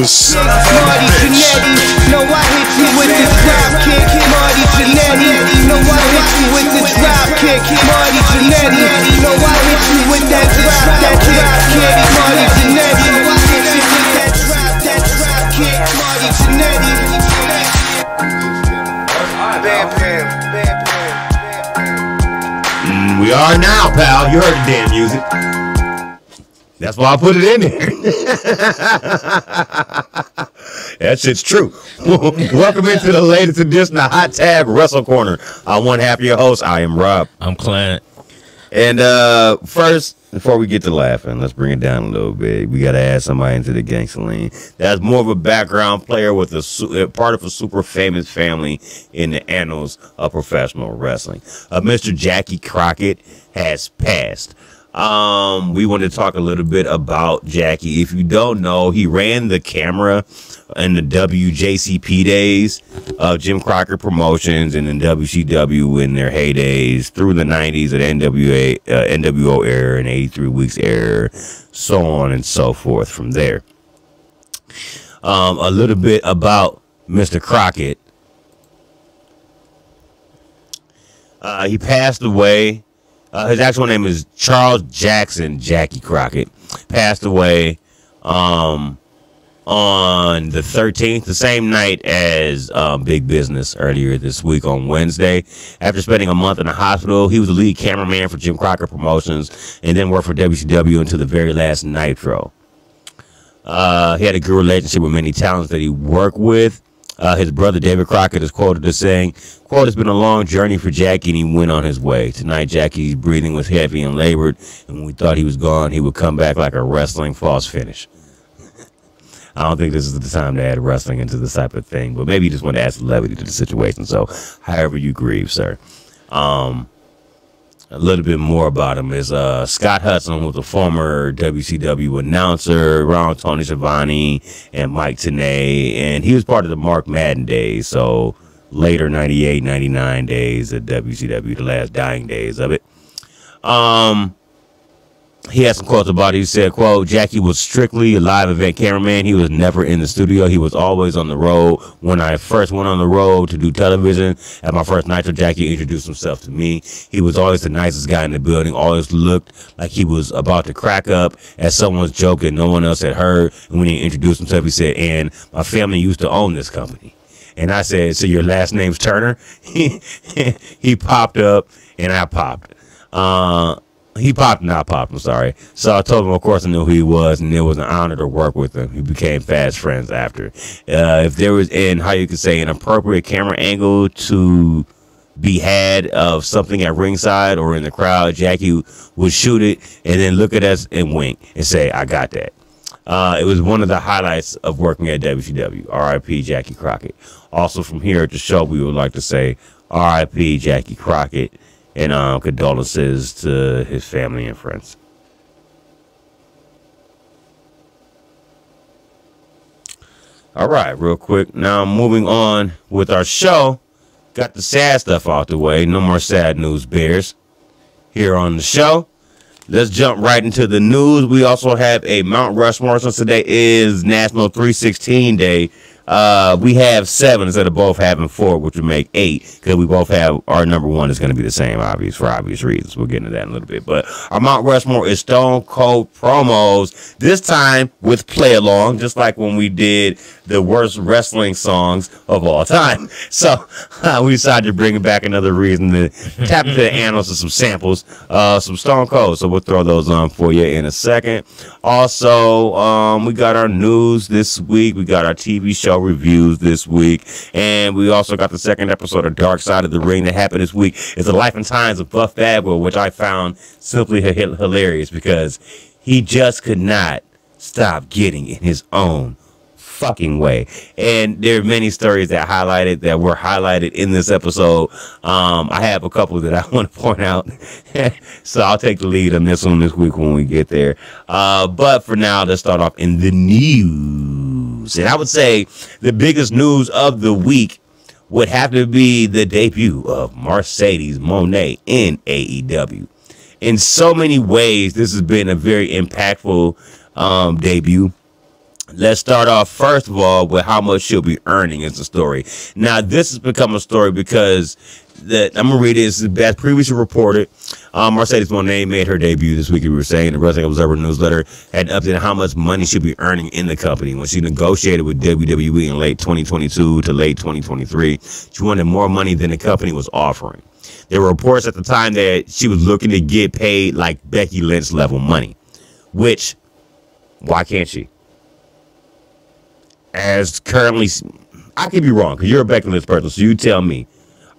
Use. Marty Jannetty, no I hit you with the drop kick. Marty Jannetty, no I hit you with the drop kick. Marty Jannetty, no I hit you with that drop, that drop kick. Marty Jannetty, no I hit you with that drop, that drop kick. Marty Jannetty. Bam Bam, Bam Bam. Mm, we are now, pal. You heard the damn music. That's why I put it in there. that shit's true. Welcome into the latest edition of Hot Tag Wrestle Corner. I'm one half of your host. I am Rob. I'm Clint. And uh first, before we get to laughing, let's bring it down a little bit. We got to add somebody into the gangster lane. That's more of a background player with a su- uh, part of a super famous family in the annals of professional wrestling. Uh, Mr. Jackie Crockett has passed. Um, we want to talk a little bit about Jackie. If you don't know, he ran the camera in the WJCP days of Jim Crockett Promotions and then WCW in their heydays through the 90s at NWA, uh, NWO era and 83 Weeks era, so on and so forth from there. Um, a little bit about Mr. Crockett. Uh, he passed away. Uh, his actual name is Charles Jackson Jackie Crockett. Passed away um, on the 13th, the same night as um, Big Business earlier this week on Wednesday. After spending a month in the hospital, he was the lead cameraman for Jim Crockett Promotions and then worked for WCW until the very last Nitro. Uh, he had a good relationship with many talents that he worked with. Uh, his brother David Crockett is quoted as saying, quote, it's been a long journey for Jackie and he went on his way. Tonight, Jackie's breathing was heavy and labored, and when we thought he was gone, he would come back like a wrestling false finish. I don't think this is the time to add wrestling into this type of thing, but maybe you just want to add levity to the situation. So, however you grieve, sir. Um, a little bit more about him is uh, Scott Hudson was a former WCW announcer around Tony Schiavone and Mike Tenay, and he was part of the Mark Madden days. So later 98, 99 days at WCW, the last dying days of it. Um, he had some quotes about it. He said, quote, Jackie was strictly a live event cameraman. He was never in the studio. He was always on the road. When I first went on the road to do television at my first Nitro, Jackie introduced himself to me. He was always the nicest guy in the building, always looked like he was about to crack up at someone's joke that no one else had heard. And when he introduced himself, he said, and my family used to own this company. And I said, so your last name's Turner? he popped up and I popped. Uh, he popped I popped, I'm sorry. So I told him, of course, I knew who he was, and it was an honor to work with him. We became fast friends after. Uh, if there was, in how you could say, an appropriate camera angle to be had of something at ringside or in the crowd, Jackie would shoot it and then look at us and wink and say, I got that. Uh, it was one of the highlights of working at WCW. RIP Jackie Crockett. Also, from here at the show, we would like to say RIP Jackie Crockett and um, condolences to his family and friends. All right, real quick. Now, moving on with our show. Got the sad stuff out the way. No more sad news bears here on the show. Let's jump right into the news. We also have a Mount Rushmore since today is National 316 Day. Uh, we have seven instead of both having four, which would make eight because we both have our number one is going to be the same, obvious for obvious reasons. We'll get into that in a little bit. But our Mount Rushmore is Stone Cold promos this time with play along, just like when we did the worst wrestling songs of all time. So uh, we decided to bring back another reason to tap into the annals of some samples, uh, some Stone Cold. So we'll throw those on for you in a second. Also, um, we got our news this week. We got our TV show reviews this week, and we also got the second episode of Dark Side of the Ring that happened this week. It's the life and times of Buff Bagwell, which I found simply hilarious because he just could not stop getting in his own fucking way. And there are many stories that highlighted that were highlighted in this episode. Um, I have a couple that I want to point out. so I'll take the lead on this one this week when we get there. Uh, but for now, let's start off in the news. And I would say the biggest news of the week would have to be the debut of Mercedes Moné in AEW. In so many ways, this has been a very impactful um, debut Let's start off first of all with how much she'll be earning as a story. Now, this has become a story because that I'm gonna read it. It's as previously reported. Um, Mercedes Moné made her debut this week. We were saying the Wrestling Observer newsletter had updated how much money she'll be earning in the company when she negotiated with WWE in late 2022 to late 2023. She wanted more money than the company was offering. There were reports at the time that she was looking to get paid like Becky Lynch level money, which why can't she? As currently, I could be wrong because you're a Becky Lynch person, so you tell me.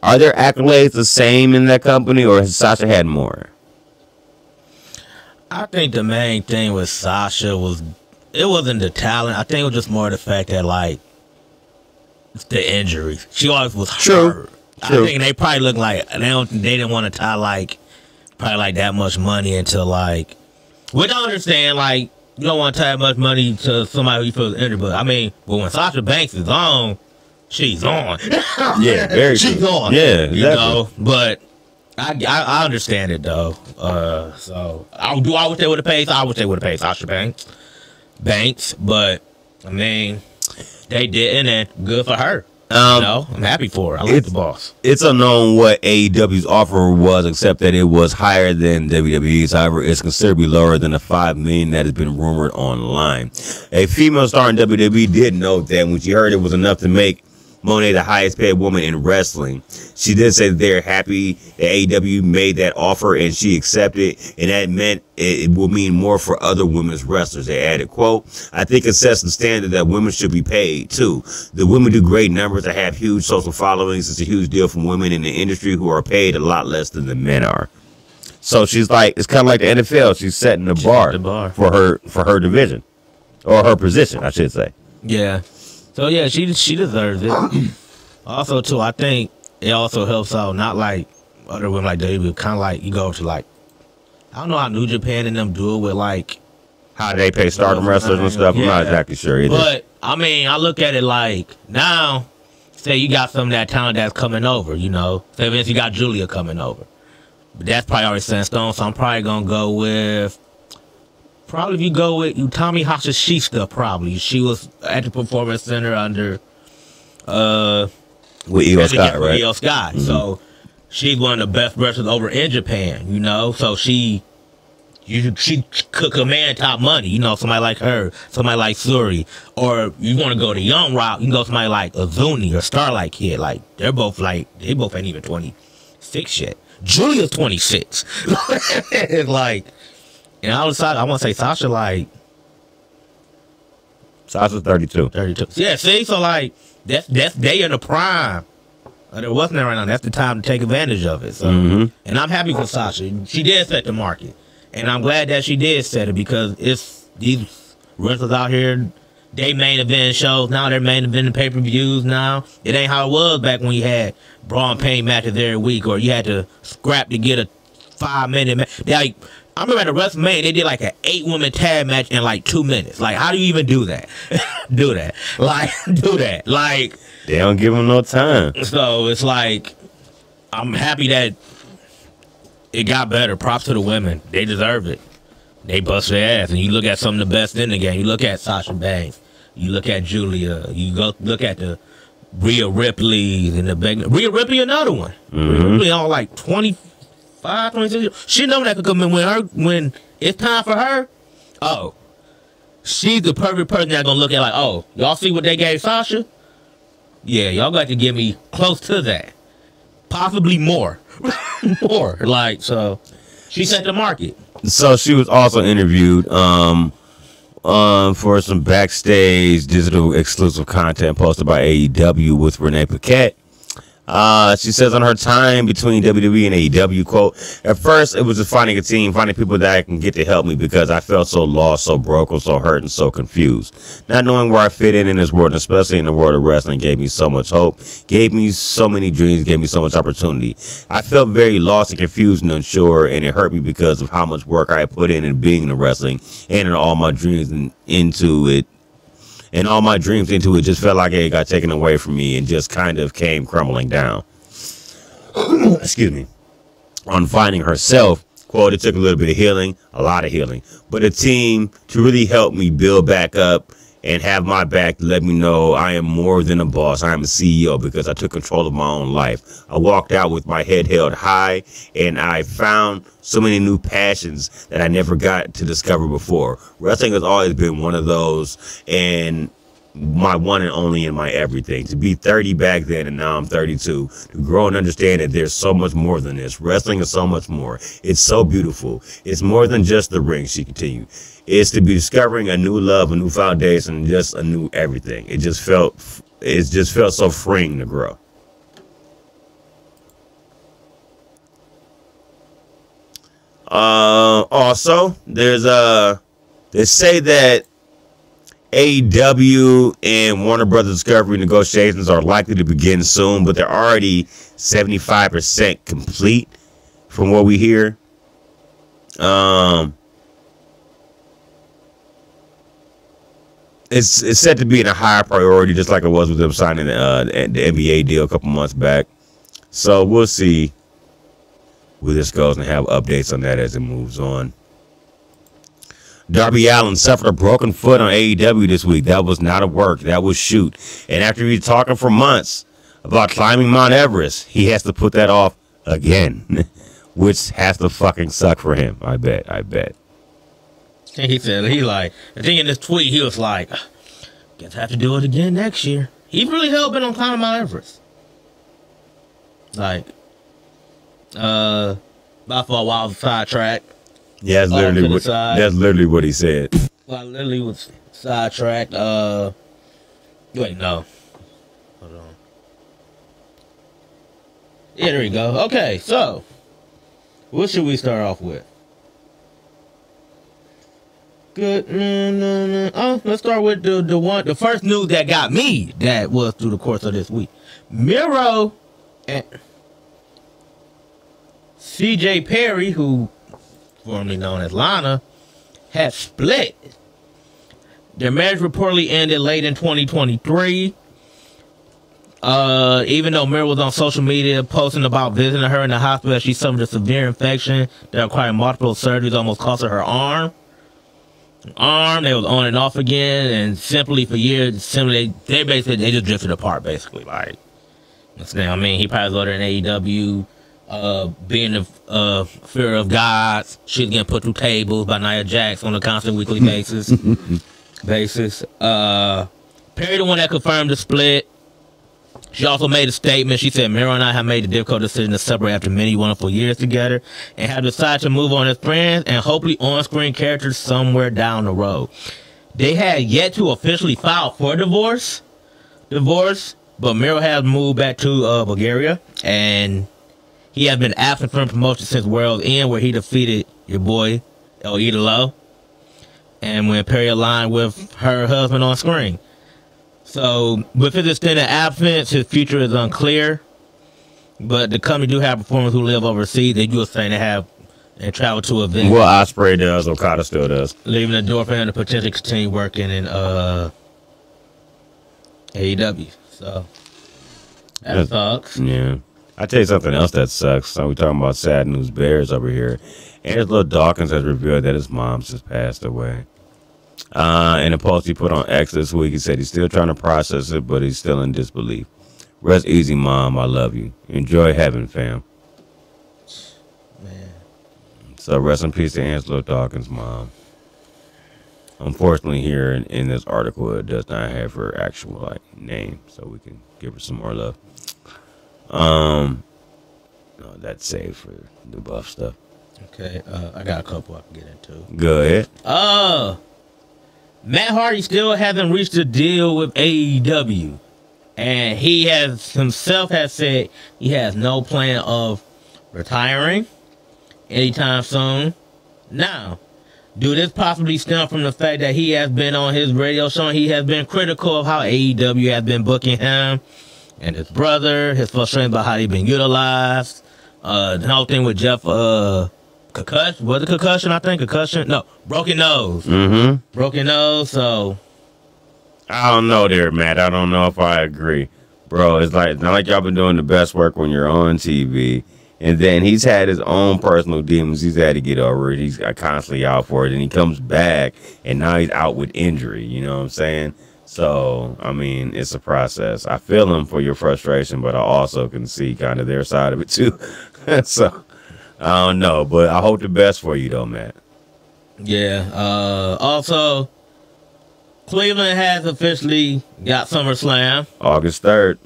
Are their accolades the same in that company, or has Sasha had more? I think the main thing with Sasha was it wasn't the talent. I think it was just more the fact that like the injuries. She always was True. hurt. True. I think they probably look like they don't. They didn't want to tie like probably like that much money into like. Which I understand. Like you don't want to tie that much money to somebody who you feel injured. But I mean, but when Sasha Banks is on, she's on. Yeah, very she's true. on. Yeah, you exactly. know. But I, I I understand it though. Uh, so I do. I wish they would have paid. I wish they would have paid Sasha Banks. Banks, but I mean, they didn't, and good for her. Um, you know, I'm happy for her. I like it's- the boss. it's unknown what AEW's offer was, except that it was higher than WWE's. However, it's considerably lower than the five million that has been rumored online. A female star in WWE did note that when she heard it was enough to make Moné the highest paid woman in wrestling, she did say they're happy that AEW made that offer and she accepted, and that meant it, it will mean more for other women's wrestlers. They added, "quote I think it sets the standard that women should be paid too. The women do great numbers. They have huge social followings. It's a huge deal for women in the industry who are paid a lot less than the men are." So she's like, it's kind of like the NFL. She's setting the bar, the bar. for her for her division or her position, I should say. Yeah. So yeah, she she deserves it. also too, I think it also helps out not like other women like WWE, kind of like you go to like I don't know how New Japan and them do it with like How they pay stardom wrestlers and stuff. I'm not exactly sure either. But I mean, I look at it like now, say you got some of that talent that's coming over, you know. Say instance, you got Julia coming over. But that's probably already set in stone, so I'm probably gonna go with probably if you go with you Tommy Hashishista probably. She was at the performance center under uh With Io Scott, with right? Io Scott. So she's one of the best wrestlers over in Japan, you know. So she, you she could command top money, you know. Somebody like her, somebody like Syuri, or you want to go the young route, you can go somebody like Azuni or Starlight Kid. Like they're both like they both ain't even twenty six yet. Julia's twenty six. like, and I was I want to say Sasha like Sasha's 32. 32. Yeah, see, so like that's that's they in the prime. Uh, there wasn't there right now. That's the time to take advantage of it. So, Mhm. and I'm happy for Sasha. She did set the market, and I'm glad that she did set it because it's these wrestlers out here. They main event shows now. They're main event pay per views now. It ain't how it was back when you had Braun Pain matches every week, or you had to scrap to get a five minute match. They like I remember at the WrestleMania they did like an eight woman tag match in like two minutes. Like how do you even do that? do that? Like do that? Like They don't give them no time. so it's like I'm happy that it got better. Props to the women. They deserve it. They bust their ass. And you look at some of the best in the game. You look at Sasha Banks. You look at Julia. You go look at the Rhea Ripley and the big Rhea Ripley another one. Rhea mm-hmm. Ripley on like 25, 26. She know that could come in when her when it's time for her. Oh. She's the perfect person that's gonna look at like, oh, y'all see what they gave Sasha? Yeah, y'all got to give me close to that. Possibly more. more. Like, so she set the market. So she was also interviewed um, um, for some backstage digital exclusive content posted by AEW with Renee Paquette. Uh, she says on her time between WWE and AEW, quote, at first it was just finding a team, finding people that I can get to help me because I felt so lost, so broken, so hurt, and so confused. Not knowing where I fit in in this world, especially in the world of wrestling, gave me so much hope, gave me so many dreams, gave me so much opportunity. I felt very lost and confused and unsure, and it hurt me because of how much work I put in in being in wrestling and in all my dreams and into it and all my dreams into it just felt like it got taken away from me and just kind of came crumbling down. Excuse me. On finding herself, quote, it took a little bit of healing, a lot of healing, but a team to really help me build back up and have my back to let me know I am more than a boss. I am a CEO because I took control of my own life. I walked out with my head held high and I found so many new passions that I never got to discover before. Wrestling has always been one of those and my one and only in my everything. To be 30 back then and now I'm 32, to grow and understand that there's so much more than this. Wrestling is so much more. It's so beautiful. It's more than just the ring, she continued. It's to be discovering a new love, a new foundation, just a new everything. It just felt, it just felt so freeing to grow. Uh, also, there's a they say that AEW and Warner Brothers Discovery negotiations are likely to begin soon, but they're already 75% complete from what we hear. Um, it's it's set to be in a higher priority, just like it was with them signing uh, the NBA deal a couple months back. So we'll see where this goes and have updates on that as it moves on. Darby Allin suffered a broken foot on AEW this week. That was not a work. That was shoot. And after he talking for months about climbing Mount Everest, he has to put that off again, which has to fucking suck for him. I bet. I bet. He said he like I think in this tweet he was like, guess I have to do it again next year. He really been on climbing Mount Everest. Like, uh, by far wild sidetrack. Yeah, that's literally what that's literally what he said. Well, I literally was sidetracked. Uh, wait, no. Hold on. Yeah, there we go. Okay, so what should we start off with? Good. No, no, no. Oh, let's start with the the one, the first news that got me. That was through the course of this week. Miro and C.J. Perry, who formerly known as Lana, had split. Their marriage reportedly ended late in 2023. Uh, even though Miro was on social media posting about visiting her in the hospital, she suffered a severe infection that required multiple surgeries, almost cost her her arm. Arm, they was on and off again, and simply for years, simply they, they basically they just drifted apart, basically. Like, that's I mean, he probably was in AEW, uh, being a uh, fear of God. She's getting put through tables by Nia Jax on a constant weekly basis. basis. Uh, Perry, the one that confirmed the split. She also made a statement. She said, Miro and I have made the difficult decision to separate after many wonderful years together and have decided to move on as friends and hopefully on screen characters somewhere down the road. They had yet to officially file for divorce, divorce, but Miro has moved back to uh, Bulgaria and he has been absent from promotion since World's End, where he defeated your boy El Idolo, and when Perry aligned with her husband on screen. So, with his extended absence, his future is unclear. But the company do have performers who live overseas. They do saying they have and travel to events, Well, Ospreay does, Okada still does. leaving the door for him to potentially continue working in uh AEW. So that sucks. Yeah. I tell you something else that sucks. So we talking about sad news bears over here. Angelo Dawkins has revealed that his mom just passed away. Uh, in a post he put on X this week, he said he's still trying to process it, but he's still in disbelief. Rest easy, mom. I love you. Enjoy heaven, fam. Man. So rest in peace to Angelo Dawkins' mom. Unfortunately, here in, in this article, it does not have her actual like name, so we can give her some more love. Um, no, that's safe for the buff stuff. Okay, uh, I got a couple I can get into. Go ahead. Uh, Matt Hardy still hasn't reached a deal with AEW, and he has himself has said he has no plan of retiring anytime soon. Now, do this possibly stem from the fact that he has been on his radio show? He has been critical of how AEW has been booking him and his brother. His frustration about how he's been utilized. Uh, the whole thing with Jeff. Uh, concussion was it concussion? I think concussion. No, broken nose. Mm-hmm. Broken nose. So I don't know there, Matt. I don't know if I agree. Bro, it's like not like y'all been doing the best work when you're on TV And then he's had his own personal demons. He's had to get over it. He's got constantly out for it. And he comes back, and now he's out with injury. You know what I'm saying? So, I mean, it's a process. I feel him for your frustration, but I also can see kind of their side of it too. so, I don't know, but I hope the best for you, though, man. Yeah. Uh, also, Cleveland has officially got SummerSlam. August 3rd.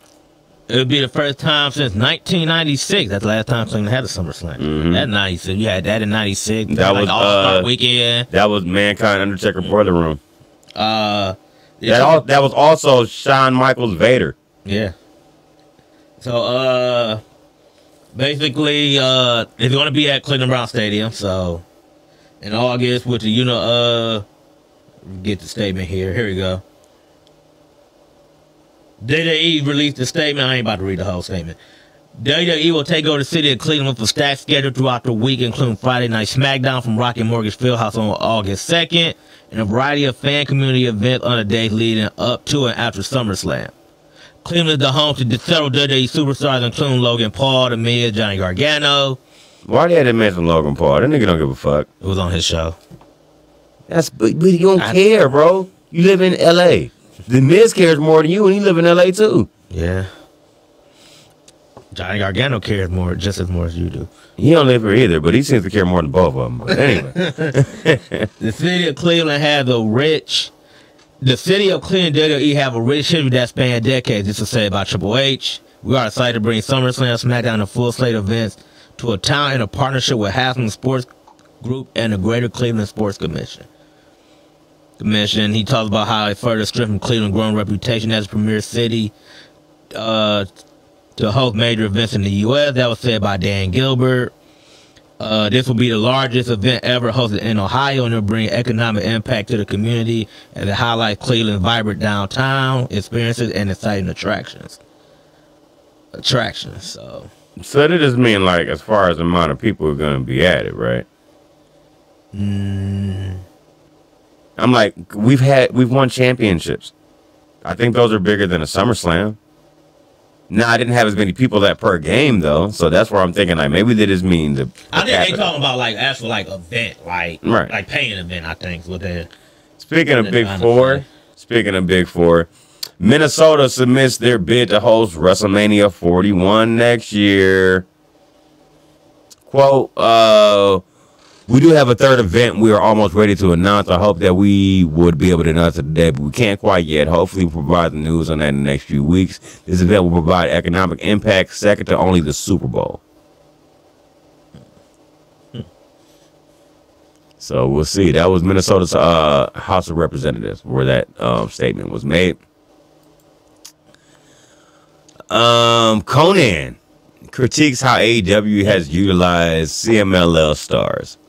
It would be the first time since 1996. That's the last time Cleveland had a SummerSlam. Mhm. That 96. You had that in 96. That like was, All Star uh, Weekend. That was Mankind Undertaker Boiler Room. Uh, That, al- that was also Shawn Michaels Vader. Yeah. So uh basically uh it's gonna be at Cleveland Browns Stadium, so in August with the you know uh get the statement here. Here we go. WWE released a statement. I ain't about to read the whole statement. WWE will take over the city of Cleveland a stacked schedule throughout the week, including Friday Night SmackDown from Rocket Mortgage Fieldhouse on August 2nd, and a variety of fan community events on the days leading up to and after SummerSlam. Cleveland is the home to several WWE superstars, including Logan Paul, The Miz, Johnny Gargano. Why they had to mention Logan Paul? That nigga don't give a fuck. It was on his show. That's but, but you don't I- care, bro. You live in L.A. The Miz cares more than you, and he live in L.A. too. Yeah. Johnny Gargano cares more, just as more as you do. He don't live here either, but he seems to care more than both of them. But anyway, The city of Cleveland has a rich. The city of Cleveland WWE have a rich history that spans decades. This is said about Triple H. We are excited to bring SummerSlam, SmackDown, and full slate events to a town in a partnership with Haslam Sports Group and the Greater Cleveland Sports Commission. Commission. He talks about how it further strengthened Cleveland's growing reputation as a premier city uh, to host major events in the U.S. That was said by Dan Gilbert. Uh, this will be the largest event ever hosted in Ohio, and it'll bring economic impact to the community and it highlights Cleveland's vibrant downtown experiences and exciting attractions. Attractions. So so that just mean like as far as the amount of people are gonna be at it, right? mm, I'm like, we've had we've won championships. I think those are bigger than a SummerSlam. Now I didn't have as many people that per game though, so that's where I'm thinking like maybe they just mean the. I think they capita. talking about like actual like event, like Right. like paying event. I think what they. Speaking of Big Four, speaking of Big Four, Minnesota submits their bid to host WrestleMania 41 next year. Quote, uh, we do have a third event we are almost ready to announce. I hope that we would be able to announce it today, but we can't quite yet. Hopefully, we'll provide the news on that in the next few weeks. This event will provide economic impact second to only the Super Bowl. So we'll see. That was Minnesota's uh, House of Representatives where that um, statement was made. Um, Konnan critiques how AEW has utilized CMLL stars.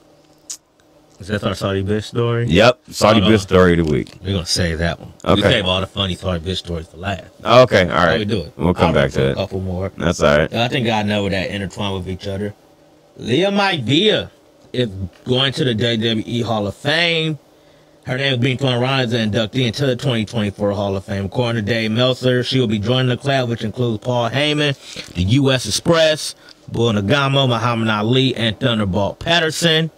Is that our Saudi bitch story? Yep, Saudi uh-huh. Hold bitch story of the week. We're gonna save that one. We Okay. save all the funny Saudi bitch stories for last. Okay, all right. We do it. We'll come I'll back to a it. couple more. That's all right. I think I know that intertwine with each other. Lia Maivia is going to the WWE Hall of Fame. Her name is being thrown around as an inductee into the 2024 Hall of Fame. According to Dave Meltzer, she will be joining the class, which includes Paul Heyman, the U.S. Express, Bull Nakano, Muhammad Ali, and Thunderbolt Patterson.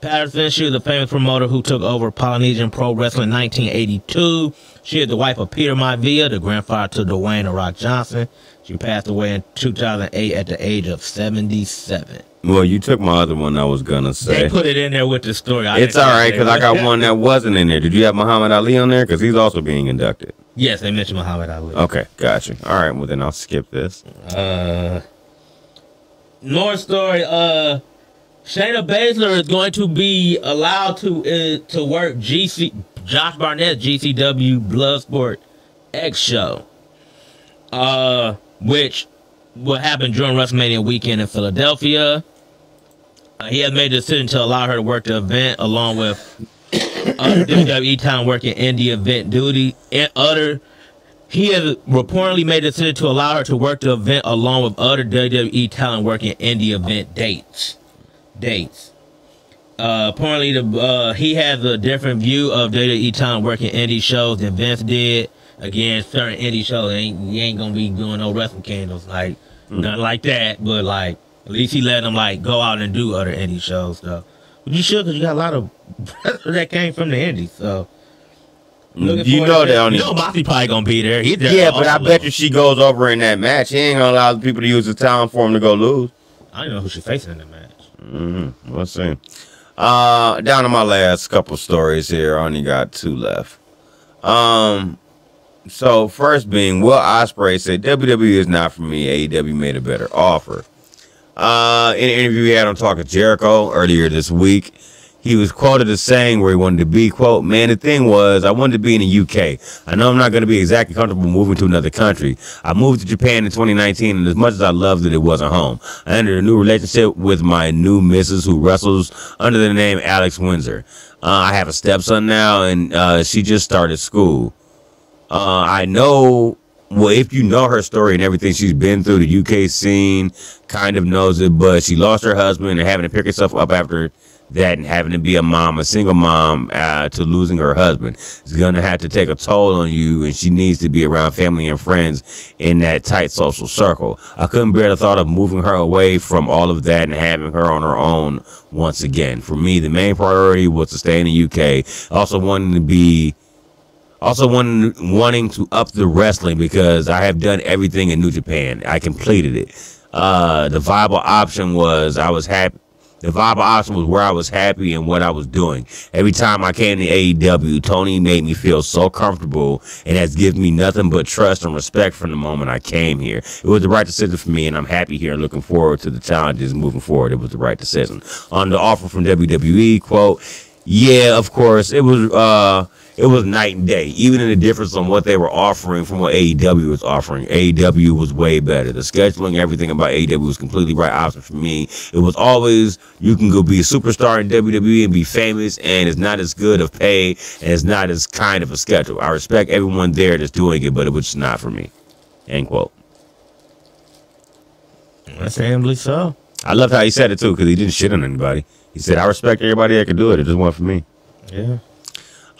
Patterson, she was a famous promoter who took over Polynesian Pro Wrestling in 1982. She is the wife of Peter Maivia, the grandfather to Dwayne The Rock Johnson. She passed away in 2008 at the age of 77. Well, you took my other one I was gonna say. They put it in there with the story. I It's all right because I got one that wasn't in there. Did you have Muhammad Ali on there? Because he's also being inducted. Yes, they mentioned Muhammad Ali. Okay, gotcha. All right, well then I'll skip this. Uh, North story. Uh, Shayna Baszler is going to be allowed to uh, to work GC Josh Barnett GCW Bloodsport X show. Uh, which will happen during WrestleMania weekend in Philadelphia. Uh, he has made a decision to allow her to work the event along with WWE talent working in the event duty and other he has reportedly made a decision to allow her to work the event along with other WWE talent working in the event dates. Dates. Uh, apparently, the uh, he has a different view of WWE talent working indie shows than Vince did. Again, certain indie shows ain't you ain't gonna be doing no wrestling candles like nothing like that. But like At least he let him like go out and do other indie shows though. But you should, cause you got a lot of that came from the indies. So looking You know that. only. You know Moxie probably gonna be there. He's there Yeah, but I bet you she goes over in that match. He ain't gonna allow the people to use the time for him to go lose. I don't know who she's facing in the match. Mm-hmm. Let's see. Uh, down to my last couple stories here. I only got two left. Um, so first being Will Ospreay said WWE is not for me. AEW made a better offer. Uh, in an interview he had on Talk Is Jericho earlier this week, he was quoted as saying where he wanted to be. Quote, man, the thing was, I wanted to be in the UK. I know I'm not going to be exactly comfortable moving to another country. I moved to Japan in 2019, and as much as I loved it, it wasn't home. I entered a new relationship with my new missus who wrestles under the name Alex Windsor. Uh, I have a stepson now, and uh, she just started school. Uh, I know, well, if you know her story and everything she's been through, the UK scene kind of knows it, but she lost her husband and having to pick herself up after that and having to be a mom, a single mom, uh, to losing her husband. It's going to have to take a toll on you, and she needs to be around family and friends in that tight social circle. I couldn't bear the thought of moving her away from all of that and having her on her own once again. For me, the main priority was to stay in the UK. Also wanting to be also wanting wanting to up the wrestling because I have done everything in New Japan. I completed it. Uh, the viable option was I was happy. The viable option was where I was happy and what I was doing. Every time I came to AEW, Tony made me feel so comfortable and has given me nothing but trust and respect from the moment I came here. It was the right decision for me and I'm happy here and looking forward to the challenges moving forward. It was the right decision. On the offer from WWE, quote, yeah, of course, it was, uh, it was night and day. Even in the difference on what they were offering from what AEW was offering, AEW was way better. The scheduling, everything about AEW was completely right option for me. It was always you can go be a superstar in WWE and be famous, and it's not as good of pay and it's not as kind of a schedule. I respect everyone there that's doing it, but it was just not for me. End quote. Understandably so. I loved how he said it too, because he didn't shit on anybody. He said, "I respect everybody that can do it. It just wasn't for me." Yeah.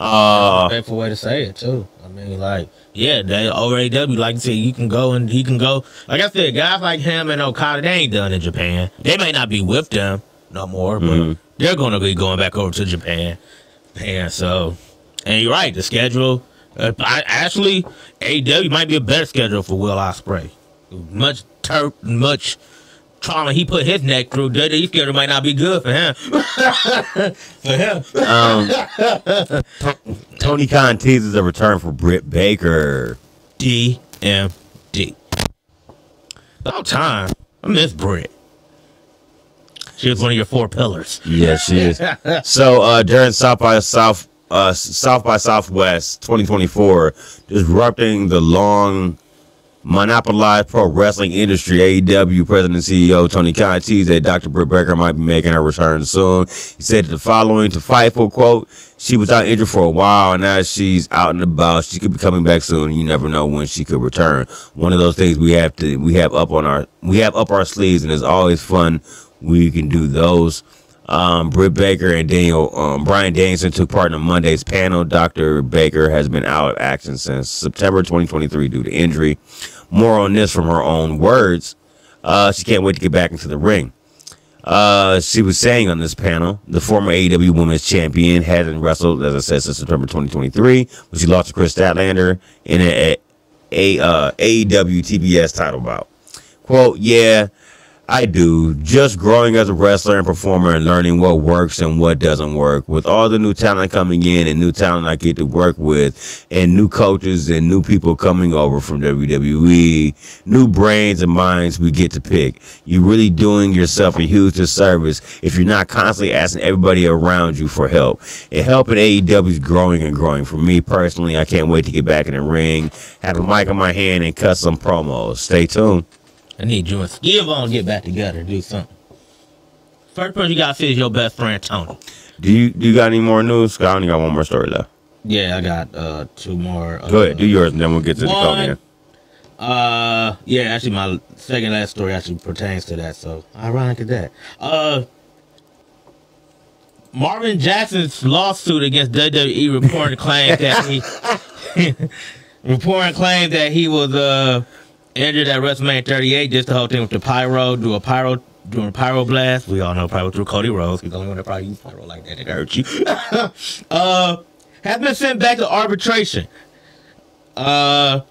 Uh, respectful way to say it too. I mean, like, yeah, they OAW, like I said, you can go and he can go. Like I said, guys like him and Okada, they ain't done in Japan. They may not be with them no more, but Mhm. they're gonna be going back over to Japan. And so, and you're right, the schedule. Uh, I, actually, AW might be a better schedule for Will Ospreay. Much tur- much trauma he put his neck through. WWE schedule might not be good for him. for him. um, Tony Khan teases a return for Britt Baker. DMD. About time. I miss Britt. She was one of your four pillars. Yes, she is. so uh, during South by South uh, South by Southwest 2024, disrupting the long monopolized pro wrestling industry, AEW President and CEO Tony Khan teased that Dr. Britt Baker might be making her return soon. He said the following to Fightful quote, she was out injured for a while and now she's out and about. She could be coming back soon. You never know when she could return. One of those things we have to we have up on our we have up our sleeves and it's always fun we can do those. Um, Britt Baker and Daniel um, Brian Danielson took part in Monday's panel. Dr. Baker has been out of action since September 2023 due to injury. More on this from her own words. Uh, she can't wait to get back into the ring. Uh, she was saying on this panel, the former AEW Women's Champion hasn't wrestled, as I said, since September 2023, when she lost to Kris Statlander in a, a, uh, AEW TBS title bout. Quote, yeah, I do. Just growing as a wrestler and performer and learning what works and what doesn't work. With all the new talent coming in and new talent I get to work with and new coaches and new people coming over from WWE, new brains and minds we get to pick. You're really doing yourself a huge disservice if you're not constantly asking everybody around you for help. And helping AEW is growing and growing. For me personally, I can't wait to get back in the ring, have a mic in my hand and cut some promos. Stay tuned. I need you and Skill on to get back together and do something. First person you gotta see is your best friend Tony. Do you do you got any more news? I only got one more story left. Yeah, I got uh two more. Uh, Go ahead, do yours, and then we'll get to the one. code. Uh, yeah, actually, my second last story actually pertains to that. So ironic at that. Uh, Marvin Jackson's lawsuit against WWE reporting claims that he reporting claims that he was uh injured at WrestleMania 38. Just the whole thing with the pyro, do a pyro during the pyro blast. We all know pyro through Cody Rhodes. He's the only one that probably used pyro like that. It hurt you. uh, has been sent back to arbitration. Uh,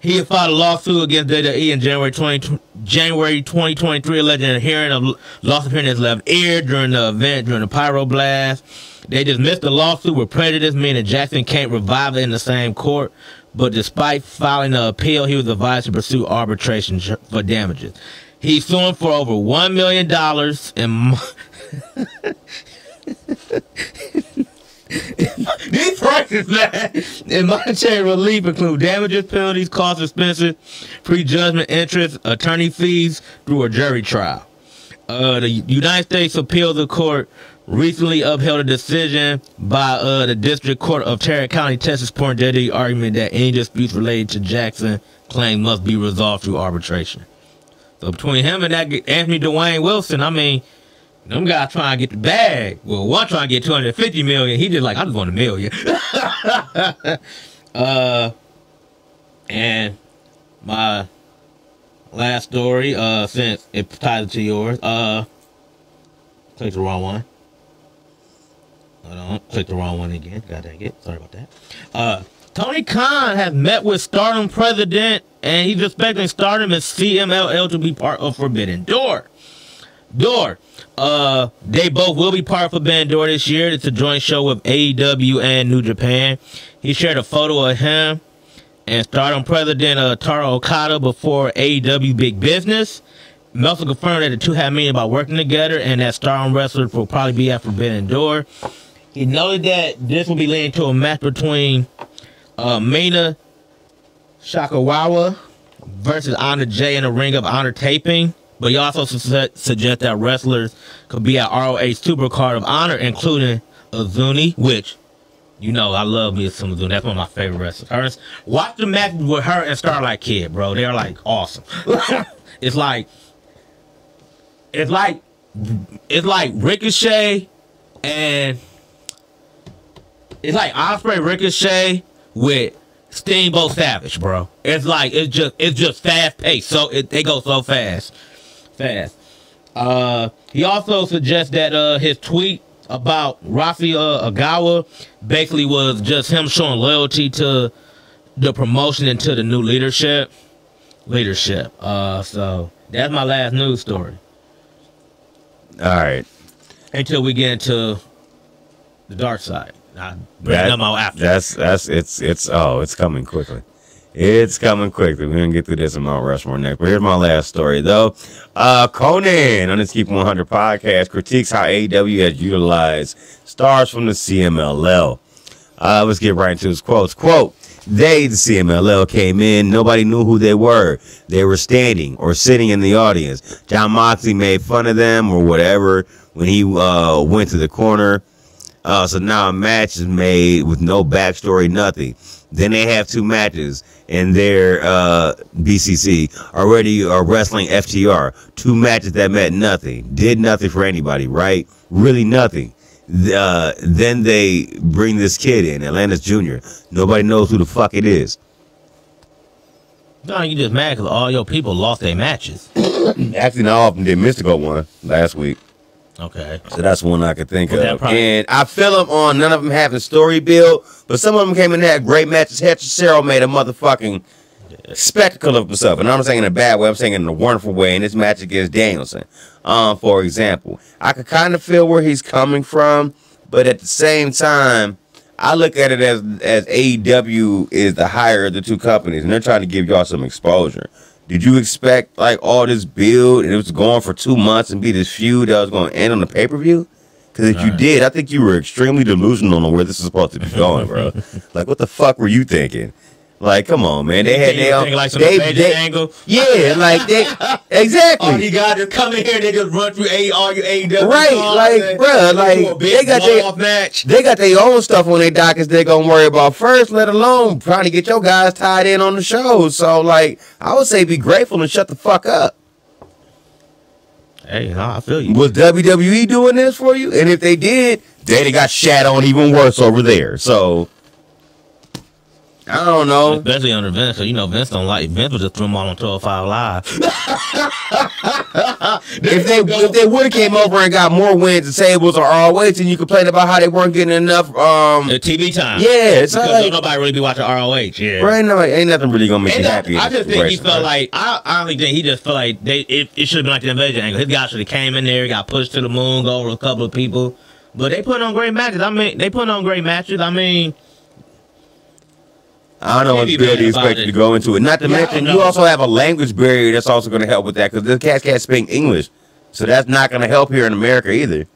he had filed a lawsuit against WWE in January 20, January 2023, alleging a hearing of loss of hearing in his left ear during the event during the pyro blast. They dismissed the lawsuit with prejudice, meaning Jackson can't revive it in the same court. But despite filing an appeal, he was advised to pursue arbitration for damages. He's suing for over one million dollars in. These prices, man, in monetary relief include damages, penalties, costs, expenses, prejudgment interest, attorney fees through a jury trial. Uh, the United States Appeals the Court recently upheld a decision by uh, the District Court of Tarrant County, Texas, supporting the argument that any disputes related to Jackson claim must be resolved through arbitration. So between him and that Anthony Dwayne Wilson, I mean, them guys trying to get the bag. Well, one trying to get 250 million. He just like, I just want a million. uh, and my last story, uh, since it ties to yours, uh, click the wrong one. Hold on, click the wrong one again. God dang it. Sorry about that. Uh, Tony Khan has met with Stardom president, and he's expecting Stardom and CMLL to be part of Forbidden Door. Door. Uh, they both will be part of Forbidden Door this year. It's a joint show with AEW and New Japan. He shared a photo of him and Stardom president uh, Taro Okada before AEW Big Business. Meltzer confirmed that the two have meeting about working together and that Stardom wrestlers will probably be at Forbidden Door. He noted that this will be leading to a match between uh, Mina Shirakawa versus Anna Jay in a Ring of Honor taping. But he also su- suggests that wrestlers could be at ROH Super Card of Honor, including Azuni, which, you know, I love me some Azuni. That's one of my favorite wrestlers. Watch the match with her and Starlight Kid, bro. They're like awesome. it's like, it's like, it's like Ricochet and it's like Ospreay Ricochet with Steamboat Savage, bro. It's like it's just it's just fast paced. So it they go so fast, fast. Uh, he also suggests that uh his tweet about Rafi uh, Ogawa basically was just him showing loyalty to the promotion and to the new leadership. Leadership. Uh, so that's my last news story. All right. Until we get into the dark side. Bring That- them out after. That's that's it's it's oh it's coming quickly. It's coming quickly. We're gonna get through this in Mount Rushmore next. But here's my last story though. Uh Konnan on his Keep 100 podcast critiques how AEW has utilized stars from the CMLL. Uh, let's get right into his quotes. Quote, they, the CMLL, came in. Nobody knew who they were. They were standing or sitting in the audience. Jon Moxley made fun of them or whatever when he uh, went to the corner. Uh, so now a match is made with no backstory, nothing. Then they have two matches and their uh, BCC already are wrestling FTR. Two matches that meant nothing, did nothing for anybody, right? Really nothing. Uh, then they bring this kid in, Atlantis Jr. Nobody knows who the fuck it is. No, you just mad because all your people lost their matches. Actually, not all of them did Místico one last week. Okay. So that's one I could think Well, of. and I feel them on none of them having story build, but some of them came in and had great matches. Hechicero made a motherfucking spectacle of himself. And I'm not saying in a bad way, I'm saying in a wonderful way in this match against Danielson. Um, for example. I could kind of feel where he's coming from, but at the same time, I look at it as as AEW is the higher of the two companies, and they're trying to give y'all some exposure. Did you expect like all this build and it was going for two months and be this feud that was going to end on the pay per view? Because if you Right. did, I think you were extremely delusional on where this is supposed to be going, bro. like, what the fuck were you thinking? Like, come on, man. They had their own. like some they, they- angle. yeah, like they All exactly. Oh, you guys just come in here, they just run through A all your AEW. Right, like, bruh, like, they got their- match. They got their own stuff on their dockets they're gonna worry about first, let alone trying to get your guys tied in on the show. So like I would say be grateful and shut the fuck up. Hey, I feel you. Was WWE doing this for you? And if they did, they got shat on even worse over there. So I don't know. Especially under Vince, 'cause you know Vince don't like Vince would just throw him all on 12-5 live. If they if they would have came over and got more wins and say or ROH, and you complain about how they weren't getting enough. Um, The TV time. yeah, it's Because like nobody really be watching ROH. Yeah. right now ain't nothing really gonna make you that- happy. I just think he felt like I, I honestly think he just felt like they it, it should have been like the invasion angle. His guy should have came in there, got pushed to the moon, go over a couple of people. But they put on great matches. I mean, they put on great matches. I mean, I don't know build you expect to go into it. Not to Yeah, mention, you also have a language barrier that's also going to help with that because the cats can't speak English, so that's not going to help here in America either.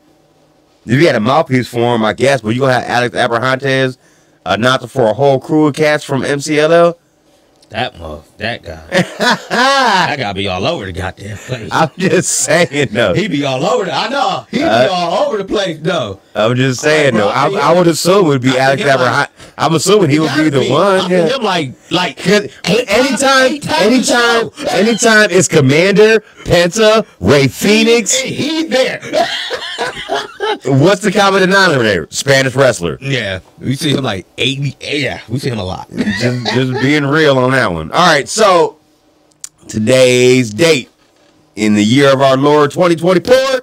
If you had a mouthpiece for him, I guess, but you gonna have Alex Abrahantes uh, announcer for a whole crew of cats from CMLL. That mother, that guy, that guy be all over the goddamn place. I'm just saying though. he be all over the. I know he be Uh, all over the place though. I'm just saying though. I, I- I would assume it would be I Alex Abrahantes. I'm assuming he would be the Gotta one. I Yeah. him like like anytime, times anytime, anytime it's Komander, Penta, Rey Fénix. he there. What's the common denominator? Spanish wrestler. Yeah, we see him like eighty. Yeah, we see him a lot. just, just being real on that one. All right, so today's date in the year of our Lord 2024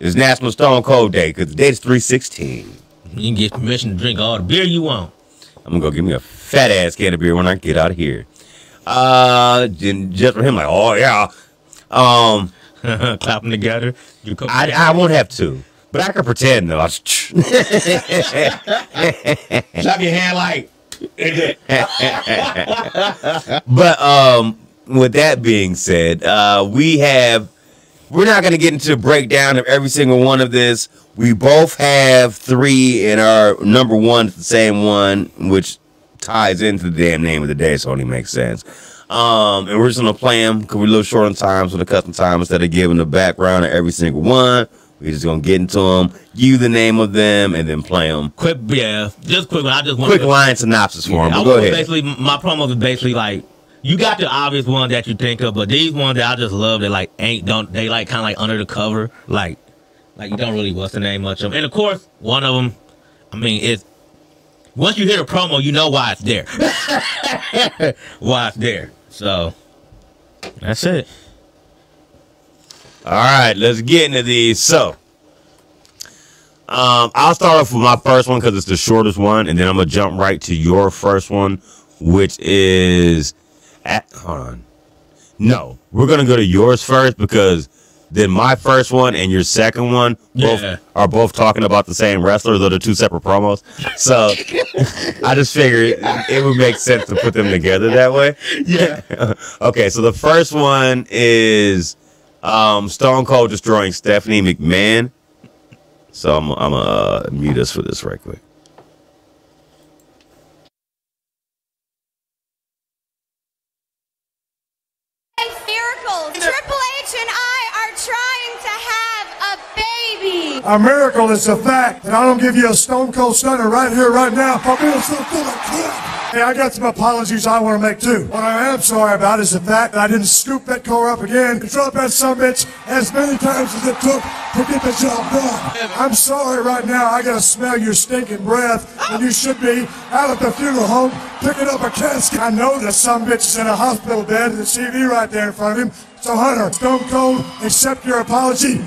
is National Stone Cold Day because the date is 316. You can get permission to drink all the beer you want. I'm gonna go give me a fat ass can of beer when I get out of here. Uh, just for him, like, oh yeah. Um, Clapping together. I, I won't have to, but I can pretend though. Clap your hand like. But um, with that being said, uh, we have. We're not going to get into a breakdown of every single one of this. We both have three, and our number one is the same one, which ties into the damn name of the day, so it only makes sense. Um, and we're just gonna play them because we're a little short on time, so the custom time instead of giving the background of every single one, we're just gonna get into them, you the name of them, and then play them. Quick, yeah, just quick one. I just want Quick line synopsis for them. I But go ahead. basically my promo is basically like you got the obvious ones that you think of, but these ones that I just love, they like ain't don't they like kind of like under the cover, like like you don't really what's the name much of them. And of course, one of them, I mean, it's once you hear the promo, you know why it's there, why it's there. So that's it. All right, let's get into these. So, um, I'll start off with my first one because it's the shortest one, and then I'm gonna jump right to your first one, which is, at, hold on, no, we're gonna go to yours first because then my first one and your second one both Yeah. are both talking about the same wrestler, though they're two separate promos. So, I just figured it, it would make sense to put them together that way. Yeah. okay, so the first one is um, Stone Cold destroying Stephanie McMahon. So I'm I'm gonna uh, mute us for this right quick. Miracles. Triple H and I are trying to have a baby. A miracle is a fact, and I don't give you a stone cold stunner right here, right now. For being so full of crap. Hey, I got some apologies I want to make too. What I am sorry about is the fact that I didn't scoop that car up again and drop that some bitch as many times as it took to get the job done. I'm sorry right now. I gotta smell your stinking breath, and you should be out at the funeral home picking up a casket. I know that some bitch is in a hospital bed and the TV right there in front of him. So Hunter, Stone Cold, accept your apology.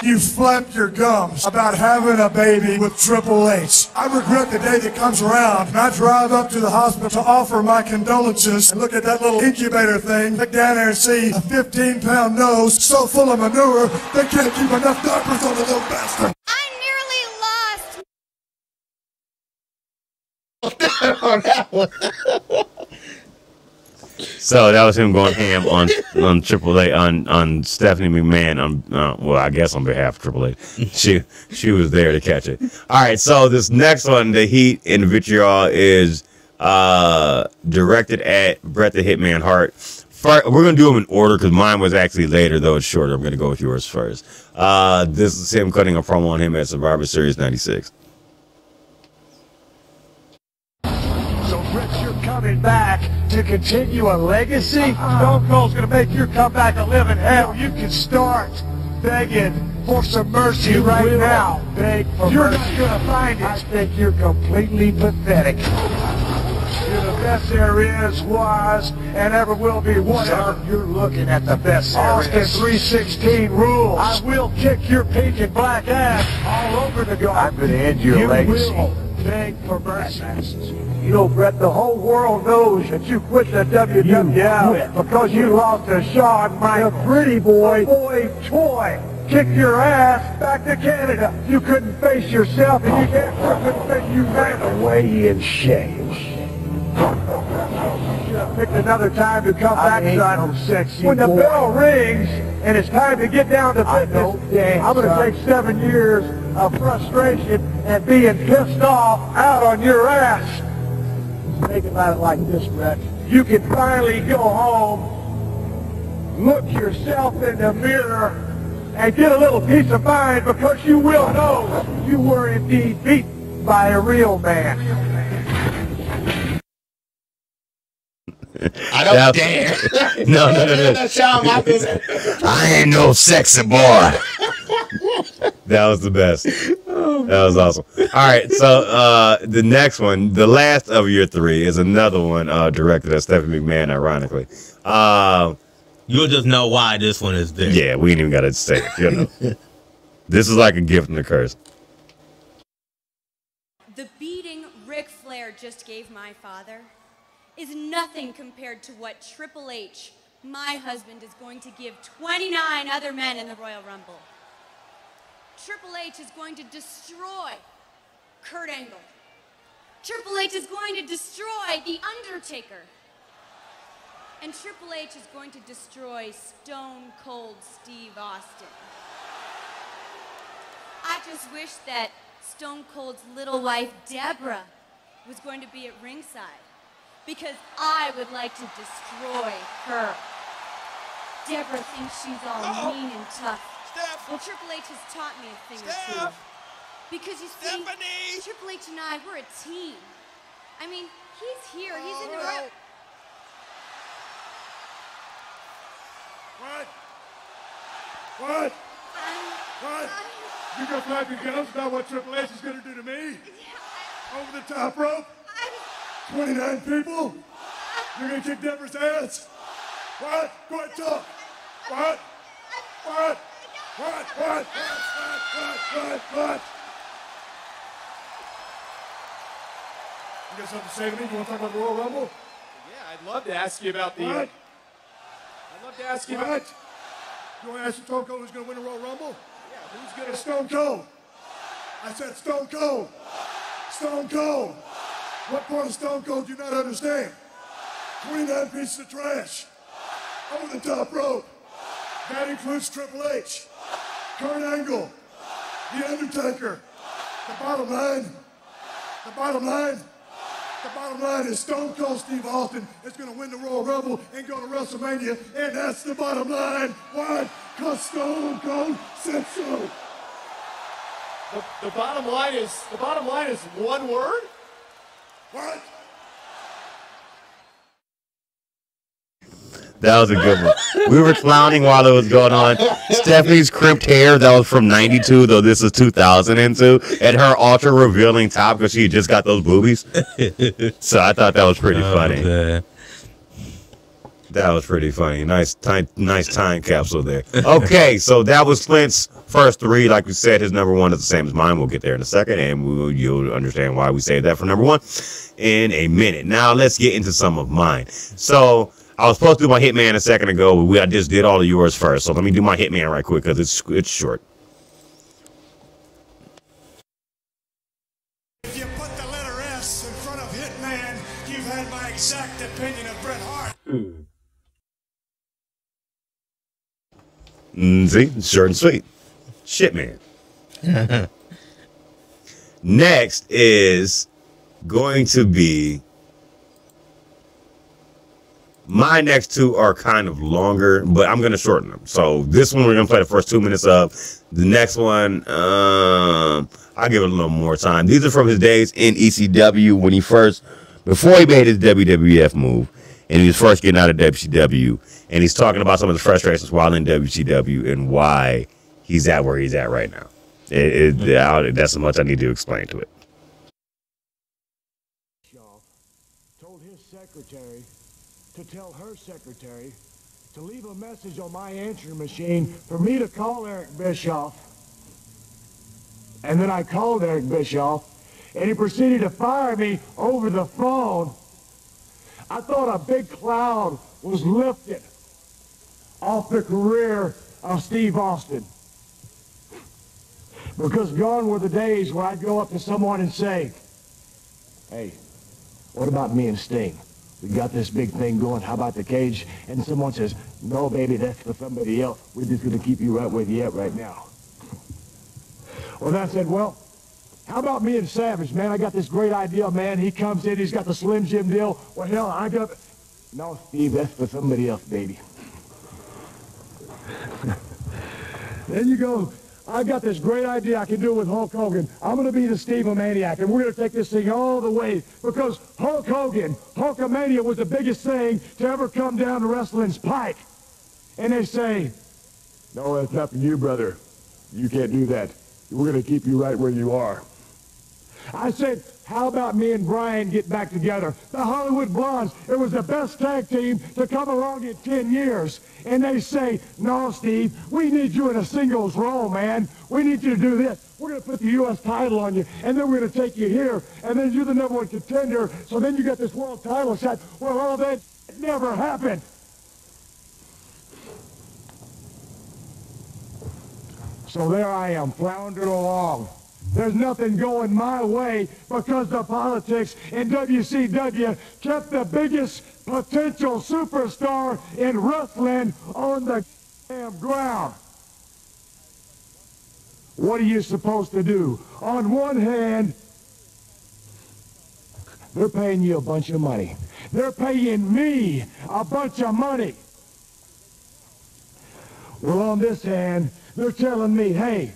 You flap your gums about having a baby with Triple H. I regret the day that comes around and I drive up to the hospital to offer my condolences and look at that little incubator thing, look down there and see a 15 pound nose so full of manure they can't keep enough diapers on the little bastard. I nearly lost. So that was him going ham on on Triple A on on Stephanie McMahon. On uh, well, I guess on behalf of Triple H, she she was there to catch it. All right, so this next one, the Heat and Vitriol, is uh directed at Bret the Hitman Hart. Fir- we're gonna do them in order because mine was actually later, though it's shorter. I'm gonna go with yours first. Uh, this is him cutting a promo on him at Survivor Series '96. Coming back to continue a legacy? Uh-huh. Stone Cold's gonna make your comeback a living hell. You can start begging for some mercy right now. Beg for you're mercy. not gonna find it. I think you're completely pathetic. You're the best there is, was, and ever will be. Whatever. You're looking at the best there Austin is. 316 rules. I will kick your pink and black ass all over the garden. I'm going to end your you legacy. will beg for mercy. You know, Bret, the whole world knows that you quit the WWF because you lost to Shawn Michaels. The pretty boy, boy toy. Kicked your ass back to Canada. You couldn't face yourself, and you can't couldn't face you ran away in shame. Should have picked another time to come I back, son. no sexy when the boy. bell rings and it's time to get down to business, damn, I'm going to take seven years of frustration and being pissed off out on your ass. Think about it like this, Bret. You can finally go home, look yourself in the mirror, and get a little peace of mind because you will know you were indeed beaten by a real man. I don't That- dare. No, no, no, no. That's Shawn I ain't no sexy boy. that was the best. That was awesome. All right, so uh, the next one, the last of your three, is another one uh, directed at Stephanie McMahon, ironically. Uh, You'll just know why this one is there. yeah, we ain't even got to say it. You know, this is like a gift and a curse. The beating Ric Flair just gave my father is nothing compared to what Triple H, my husband, is going to give 29 other men in the Royal Rumble. Triple H is going to destroy Kurt Angle. Triple H is going to destroy The Undertaker. And Triple H is going to destroy Stone Cold Steve Austin. I just wish that Stone Cold's little wife, Deborah, was going to be at ringside because I would like to destroy her. Deborah thinks she's all oh. mean and tough. Well, Triple H has taught me a thing or two. Because you see, Triple H and I, we're a team. I mean, he's here, he's in the Royal. What? What? What? You go flapping gums about what Triple H is going to do to me? Over the top rope? 29 people? You're going to kick Deborah's ass? What? Go ahead, talk. What? What? What? What? What? What? What? What? You got something to say to me? You want to talk about the Royal Rumble? Yeah, I'd love to ask you about the. What? I'd love to ask you What? about. You want to ask Stone Cold who's going to win the Royal Rumble? Yeah, who's going to Stone Cold? I said Stone Cold. Stone Cold. What part of Stone Cold do you not understand? 29 pieces of trash. Over the top rope. That includes Triple H. Kurt Angle. The Undertaker. The bottom line. The bottom line. The bottom line is Stone Cold Steve Austin is going to win the Royal Rumble and go to WrestleMania, and that's the bottom line. Why? Because Stone Cold said so. The, the bottom line is the bottom line is one word. What? That was a good one. We were clowning while it was going on. Stephanie's crimped hair, that was from 92, though this is 2002, and her ultra revealing top because she just got those boobies. So I thought that was pretty funny. Uh, That was pretty funny. Nice time, nice time capsule there. Okay, so that was Flint's first three. Like we said, his number one is the same as mine. We'll get there in a second, and we'll, you'll understand why we saved that for number one in a minute. Now let's get into some of mine. So I was supposed to do my Hitman a second ago, but we, I just did all of yours first. So let me do my Hitman right quick because it's it's short. If you put the letter S in front of Hitman, you've had my exact opinion of Bret Hart. Mm, see, short and sweet. Shit, man. Next is going to be my next two are kind of longer, but I'm going to shorten them. So this one we're going to play the first two minutes of. The next one, um, I'll give it a little more time. These are from his days in ECW when he first, before he made his WWF move, and he was first getting out of WCW, and he's talking about some of the frustrations while in WCW and why he's at where he's at right now. It, it, that's as much I need to explain to it. told his secretary to tell her secretary to leave a message on my answering machine for me to call Eric Bischoff. And then I called Eric Bischoff, and he proceeded to fire me over the phone. I thought a big cloud was lifted off the career of Steve Austin. Because gone were the days where I'd go up to someone and say, hey, what about me and Sting? We got this big thing going. How about the cage? And someone says, no, baby, that's for somebody else. We're just going to keep you right where you at right now. Well, I said, well, how about me and Savage, man? I got this great idea, man. He comes in, he's got the Slim Jim deal. Well, hell, I got... No, Steve, that's for somebody else, baby. then you go, I got this great idea I can do with Hulk Hogan. I'm going to be the Steve-O-Maniac, and we're going to take this thing all the way because Hulk Hogan, Hulkamania was the biggest thing to ever come down to wrestling's pike. And they say, no, that's not for you, brother. You can't do that. We're going to keep you right where you are. I said, how about me and Brian get back together? The Hollywood Blondes, it was the best tag team to come along in 10 years. And they say, no, Steve, we need you in a singles role, man. We need you to do this. We're going to put the U.S. title on you, and then we're going to take you here, and then you're the number one contender, so then you get this world title shot. Well, all that never happened. So there I am, floundering along. There's nothing going my way because the politics in WCW kept the biggest potential superstar in wrestling on the damn ground. What are you supposed to do? On one hand, they're paying you a bunch of money. They're paying me a bunch of money. Well, on this hand, they're telling me, hey,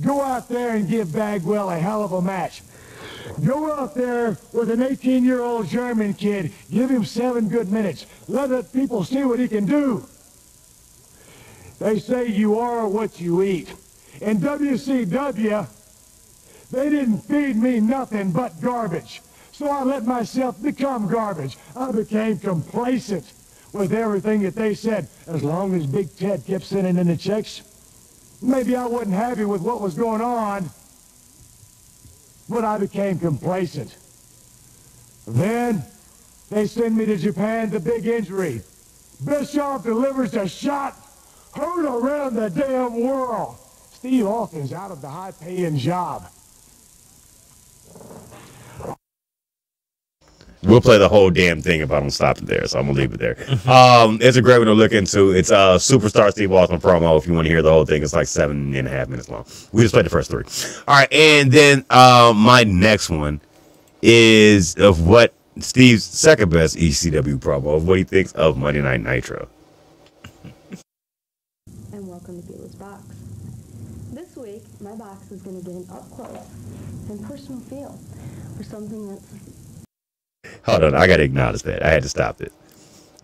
Go out there and give Bagwell a hell of a match. Go out there with an 18-year-old German kid. Give him seven good minutes. Let the people see what he can do. They say you are what you eat. In WCW, they didn't feed me nothing but garbage. So I let myself become garbage. I became complacent with everything that they said. As long as Big Ted kept sending in the checks, Maybe I wasn't happy with what was going on, but I became complacent. Then they send me to Japan the big injury. Bischoff delivers a shot heard around the damn world. Steve Austin's out of the high-paying job. We'll play the whole damn thing if I don't stop it there, so I'm gonna leave it there. um, it's a great one to look into. It's a uh, superstar Steve Austin promo. If you want to hear the whole thing, it's like seven and a half minutes long. We just played the first three. All right, and then uh, my next one is of what Steve's second best ECW promo of what he thinks of Monday Night Nitro. and welcome to Beulah's Box. This week, my box is going to get an up close and personal feel for something that's Hold on, I gotta acknowledge that. I had to stop it.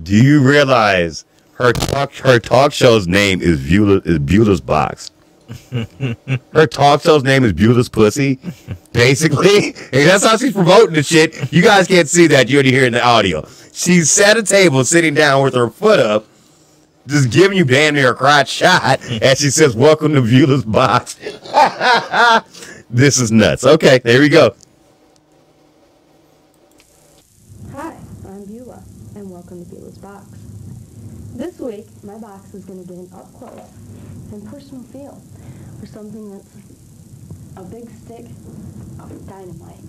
Do you realize her talk her talk show's name is Beulah is Beulah's Box? her talk show's name is Beulah's Pussy, basically. And that's how she's promoting the shit. You guys can't see that. You already hear in the audio. She's at a table, sitting down with her foot up, just giving you damn near a crotch shot, and she says, "Welcome to Beulah's Box." this is nuts. Okay, there we go. Hi, I'm Beulah, and welcome to Beulah's Box. This week, my box is going to get an up close and personal feel for something that's a big stick of dynamite.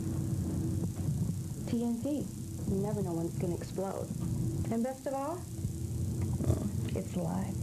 TNT. You never know when it's going to explode. And best of all, it's live.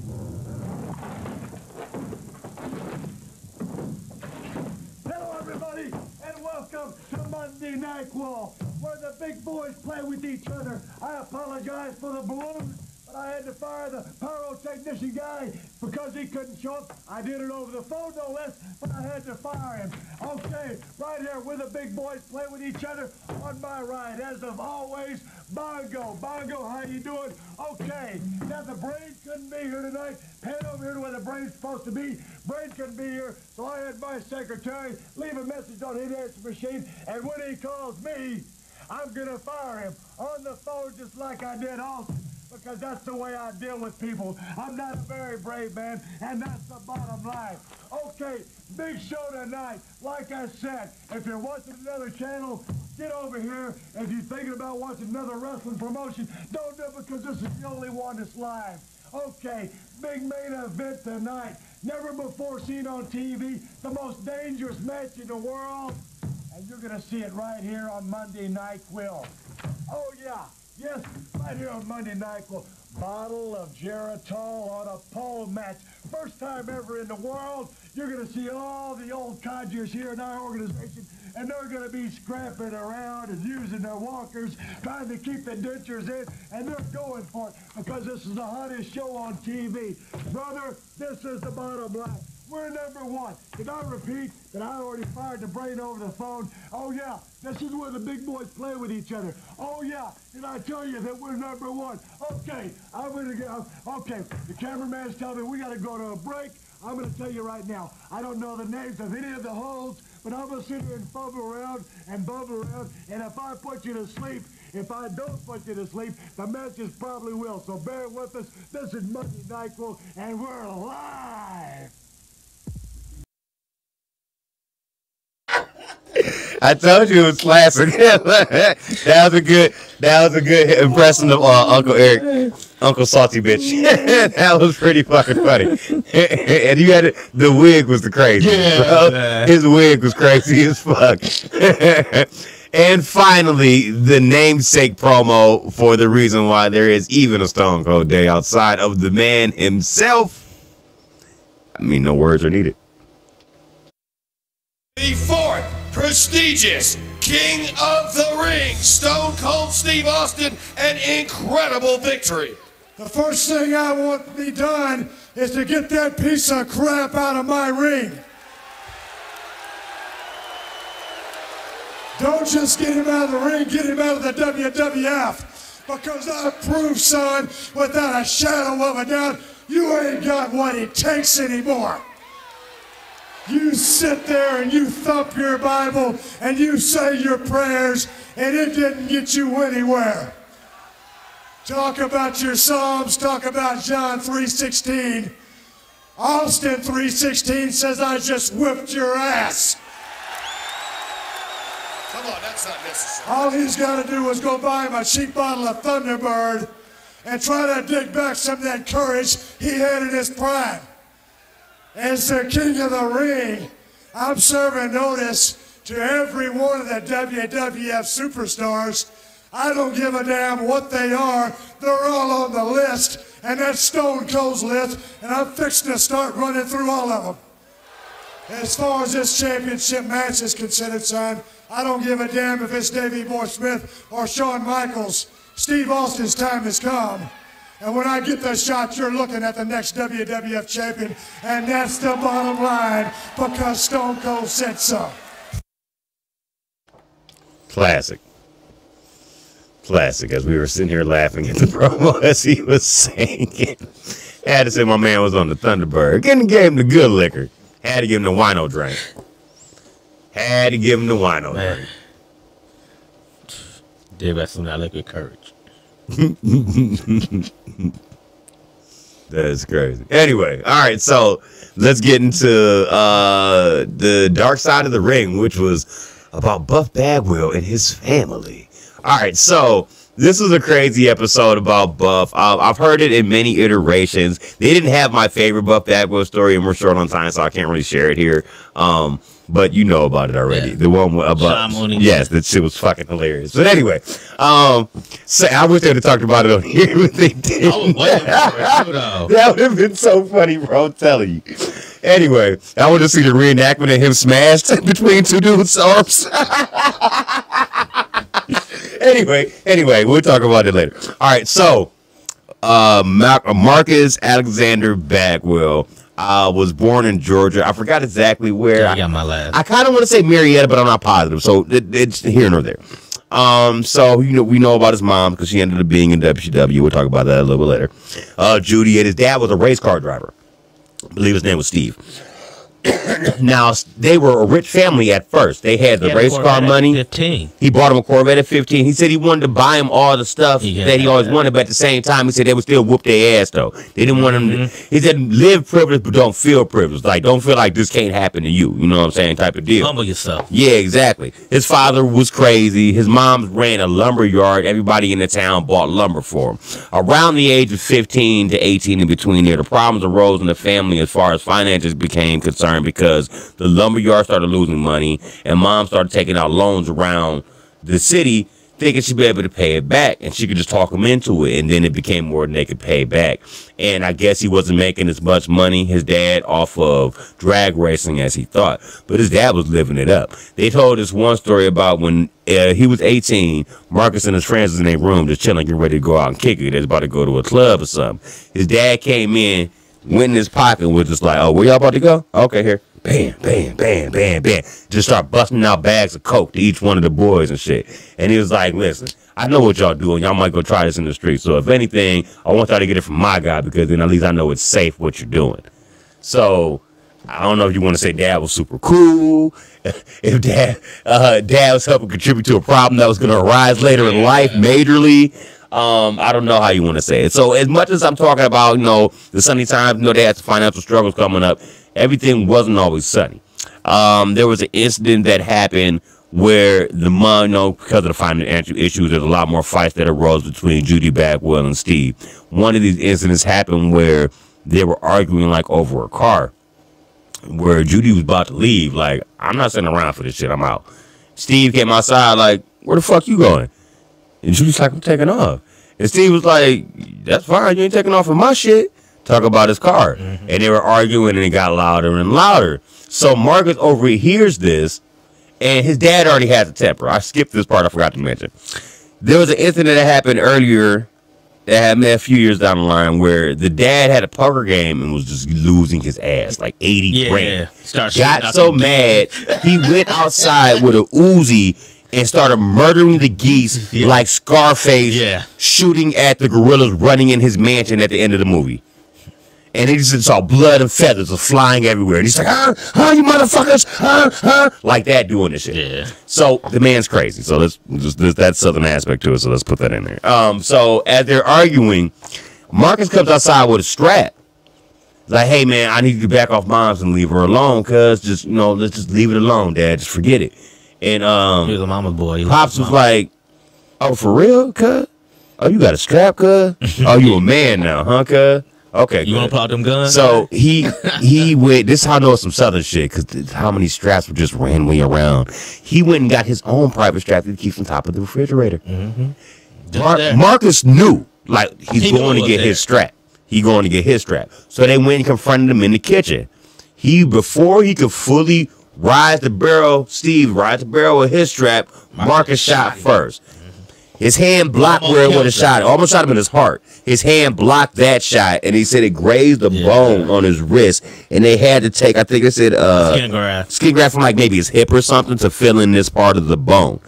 Hello, everybody, and welcome to Monday Night Wall, where the big boys play with each other. I apologize for the balloon, I had to fire the pyrotechnician guy because he couldn't show up. I did it over the phone, no less, but I had to fire him. Okay, right here, where the big boys play with each other, on my right, as of always, Mongo. Mongo, how you doing? Okay, now the brain couldn't be here tonight. Head over here to where the brain's supposed to be. Brain couldn't be here, so I had my secretary leave a message on his answer machine, and when he calls me, I'm gonna fire him on the phone just like I did Austin because that's the way I deal with people. I'm not a very brave man, and that's the bottom line. Okay, big show tonight. Like I said, if you're watching another channel, get over here. If you're thinking about watching another wrestling promotion, don't do it because this is the only one that's live. Okay, big main event tonight. Never before seen on TV. The most dangerous match in the world. And you're going to see it right here on Monday Night Quill. Oh, yeah. Yes, right here on Monday Nyquil. Bottle of Geritol on a pole match. First time ever in the world. You're going to see all the old codgers here in our organization, and they're going to be scrapping around and using their walkers, trying to keep the dentures in, and they're going for it because this is the hottest show on TV. Brother, this is the bottom line. We're number one. Did I repeat that I already fired the brain over the phone? Oh, yeah. This is where the big boys play with each other. Oh, yeah. Did I tell you that we're number one? Okay. I'm going to go. Uh, okay. The cameraman's telling me we got to go to a break. I'm going to tell you right now. I don't know the names of any of the holds, but I'm going to sit here and bubble around and bubble around. And if I put you to sleep, if I don't put you to sleep, the matches probably will. So bear with us. This is Monday Nyquil, and we're live. I told you it was classic. that was a good. That was a good impression of uh, Uncle Eric, Uncle Salty Bitch. that was pretty fucking funny. and you had it, the wig was the crazy. Yeah, bro. man. His wig was crazy as fuck. and finally, the namesake promo for the reason why there is even a Stone Cold Day outside of the man himself. I mean, no words are needed. The fourth prestigious King of the Ring, Stone Cold Steve Austin, an incredible victory. The first thing I want to be done is to get that piece of crap out of my ring. Don't just get him out of the ring, get him out of the WWF. Because I prove, son, without a shadow of a doubt, you ain't got what it takes anymore. You sit there and you thump your Bible and you say your prayers, and it didn't get you anywhere. Talk about your Psalms, talk about John 3.16. Austin 3.16 says, I just whipped your ass. Come on, that's not necessary. All he's got to do is go buy him a cheap bottle of Thunderbird and try to dig back some of that courage he had in his prime. As the king of the ring, I'm serving notice to every one of the WWF superstars. I don't give a damn what they are. They're all on the list, and that's Stone Cold's list, and I'm fixing to start running through all of them. As far as this championship match is considered, son, I don't give a damn if it's Davey Boy Smith or Shawn Michaels. Steve Austin's time has come. And when I get the shot, you're looking at the next WWF champion. And that's the bottom line because Stone Cold said so. Classic. Classic. As we were sitting here laughing at the promo as he was saying it. Had to say my man was on the Thunderbird. Couldn't gave him the good liquor. Had to give him the wino drink. Had to give him the wino Man. drink. Dave got some that liquid courage. That's crazy. Anyway, all right, so let's get into uh the dark side of the ring, which was about Buff Bagwell and his family. All right, so this was a crazy episode about Buff. I've heard it in many iterations. They didn't have my favorite Buff Bagwell story, and we're short on time, so I can't really share it here. Um, but you know about it already. Yeah. The one about yes, that shit was fucking hilarious. But anyway, um, so I wish they'd have talked about it on here, but they didn't. I was waiting for it, too, though. That would have been so funny, bro. I'm telling you. Anyway, I want to see the reenactment of him smashed between two dudes' arms. anyway, anyway, we'll talk about it later. All right, so uh, Mar- Marcus Alexander Bagwell uh, was born in Georgia. I forgot exactly where. I got my last. I kind of want to say Marietta, but I'm not positive. So it, it's here nor there. Um, so you know we know about his mom because she ended up being in WCW. We'll talk about that a little bit later. Uh, Judy and his dad was a race car driver. I believe his name was Steve. Now they were a rich family at first. They had the had race car money. 15. He bought him a Corvette at 15. He said he wanted to buy him all the stuff Yeah. that he always wanted, but at the same time, he said they would still whoop their ass though. They didn't want him. To, Mm-hmm. he said live privileged, but don't feel privileged. Like don't feel like this can't happen to you. You know what I'm saying? Type of deal. Humble yourself. Yeah, exactly. His father was crazy. His mom ran a lumber yard. Everybody in the town bought lumber for him. Around the age of 15 to 18 in between there, the problems arose in the family as far as finances became concerned because the lumber yard started losing money and mom started taking out loans around the city thinking she'd be able to pay it back and she could just talk him into it. And then it became more than they could pay back. And i guess he wasn't making as much money his dad off of drag racing as he thought. But his dad was living it up. They told us one story about when uh, he was 18 marcus and his friends was in their room just chilling getting ready to go out and kick it. They was about to go to a club or something. His dad came in went in his pocket and was just like oh where y'all about to go okay here bam, bam, bam, bam, bam. Just start busting out bags of coke to each one of the boys and shit. And he was like, listen, I know what y'all doing. Y'all might go try this in the street. So if anything, I want y'all to get it from my guy because then at least I know it's safe what you're doing. So I don't know if you want to say dad was super cool. If dad, uh, dad was helping contribute to a problem that was going to arise later in life majorly. Um, I don't know how you want to say it. So as much as I'm talking about, you know, the sunny times, you know, they had financial struggles coming up. Everything wasn't always sunny. Um, there was an incident that happened where the mom, you know, because of the financial issues, there's a lot more fights that arose between Judy Bagwell and Steve. One of these incidents happened where they were arguing like over a car where Judy was about to leave. Like, I'm not sitting around for this shit. I'm out. Steve came outside, like, where the fuck you going? And Judy's like, I'm taking off. And Steve was like, that's fine. You ain't taking off of my shit. Talk about his car. Mm-hmm. And they were arguing and it got louder and louder. So Marcus overhears this and his dad already has a temper. I skipped this part I forgot to mention. There was an incident that happened earlier that happened a few years down the line where the dad had a poker game and was just losing his ass like 80 Yeah. grand. Shooting Got so mad he went outside with a Uzi and started murdering the geese Yeah. like Scarface Yeah. shooting at the gorillas running in his mansion at the end of the movie. And he just saw blood and feathers flying everywhere. And he's like, huh, huh, you motherfuckers, huh, huh, like that doing this shit. Yeah. So the man's crazy. So let's just there's that southern aspect to it. So let's put that in there. Um. So as they're arguing, Marcus comes outside with a strap. Like, hey man, I need you to back off moms and leave her alone, cuz just you know, let's just leave it alone, dad. Just forget it. And um He was a mama boy. He Pops was like, Oh, for real, cuz? Oh, you got a strap, cuz? oh, you a man now, huh, cuz? Okay. You want to pull out them guns? So he he went. This is how I know some southern shit because how many straps were just randomly around. He went and got his own private strap that he keeps on top of the refrigerator. Just Mar- Marcus knew like he's He going to get there. his strap. He going to get his strap. So they went and confronted him in the kitchen. He before he could fully rise the barrel, Steve rise the barrel with his strap. Marcus, shot shot first. His hand blocked where it would have shot. Almost shot him in his heart. His hand blocked that shot, and he said it grazed the Yeah. bone on his wrist, and they had to take. I think they said uh, Skin graft. skin graft from like maybe his hip or something to fill in this part of the bone.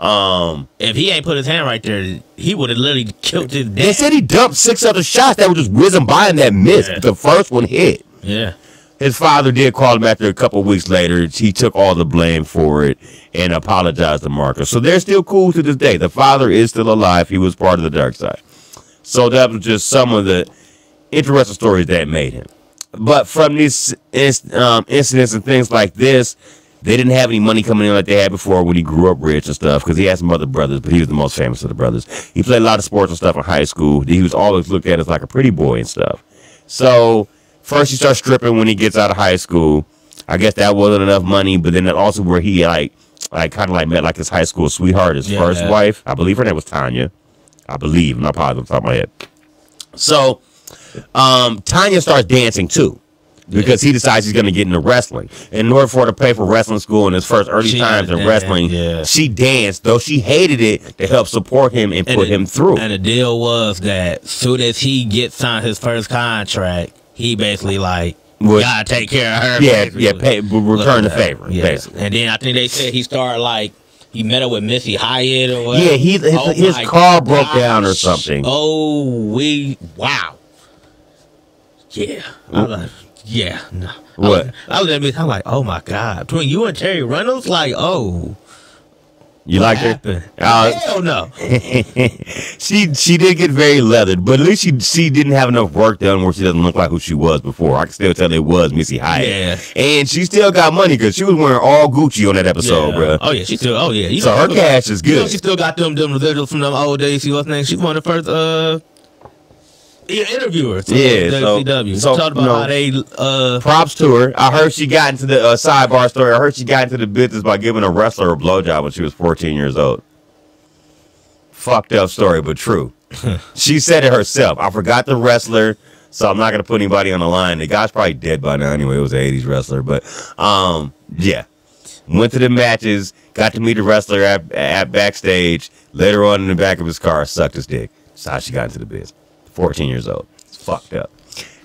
Um, If he ain't put his hand right there, he would have literally killed his they said he dumped six other shots that were just whizzing by him that missed. Yeah. The first one hit. Yeah. His father did call him after a couple weeks later. He took all the blame for it and apologized to Marcus. So they're still cool to this day. The father is still alive. He was part of the dark side. So that was just some of the interesting stories that made him. But from these um, incidents and things like this, they didn't have any money coming in like they had before when he grew up rich and stuff. Because he had some other brothers, but he was the most famous of the brothers. He played a lot of sports and stuff in high school. He was always looked at as like a pretty boy and stuff. So first he starts stripping when he gets out of high school. I guess that wasn't enough money, but then also where he like like kind of like met like his high school sweetheart, his Yeah, first wife. I believe her name was Tanya. I believe, I'm not positive off the top of my head. So um Tanya starts dancing too. Because he decides he's going to get into wrestling. In order for her to pay for wrestling school in his first early She times in wrestling, yeah. she danced, though she hated it, to help support him and, put the- him through. And the deal was that soon as he gets signed his first contract, he basically like Would- gotta take care of her. yeah, basically. yeah, pay, return the favor, Yeah. basically. And then I think they said he started like he met up with Missy Hyatt or whatever. Yeah, he, his, Oh his car broke down or something. Oh, we wow. Yeah, I like, Yeah, no. What? I was, I was I'm like, oh my god, between you and Terri Runnels, like, oh, You what her? happened? Uh, Hell no. she she did get very leathered, but at least she she didn't have enough work done where she doesn't look like who she was before. I can still tell it was Missy Hyatt. Yeah. And she still got money because she was wearing all Gucci on that episode, yeah. bruh. Oh yeah, she still. Oh yeah. You So know, her cash is You know, good. she still got them them residuals from them old days. She was name. She's one of the first uh yeah, interviewers. Yeah, so- WCW. so, talked about no. how they uh Props to her. I heard she got into the uh, sidebar story. I heard she got into the business by giving a wrestler a blowjob when she was 14 years old. Fucked up story, but true. she said it herself. I forgot the wrestler, so I'm not gonna put anybody on the line. The guy's probably dead by now anyway. It was an 80s wrestler, but um, yeah. Went to the matches, got to meet the wrestler at, at backstage. Later on in the back of his car, sucked his dick. That's how she got into the biz. 14 years old. It's fucked up.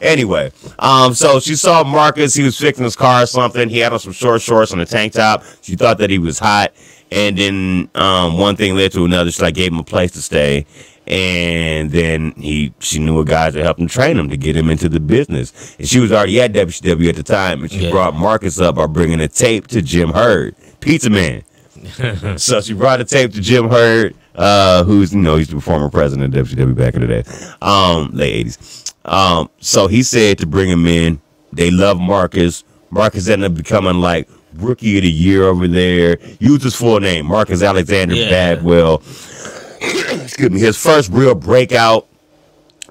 Anyway, um, so she saw Marcus. He was fixing his car or something. He had on some short shorts and a tank top. She thought that he was hot, and then um, one thing led to another. She like gave him a place to stay, and then he she knew a guy that helped him train him to get him into the business. And she was already at WCW at the time, and she Yeah. brought Marcus up by bringing a tape to Jim Herd, Pizza Man. so she brought a tape to Jim Herd, uh, who's you know he's the former president of WCW back in the day, um, late eighties. Um, so he said to bring him in. They love Marcus. Marcus ended up becoming like rookie of the year over there. Used his full name, Marcus Alexander Yeah. Bagwell. Excuse me. His first real breakout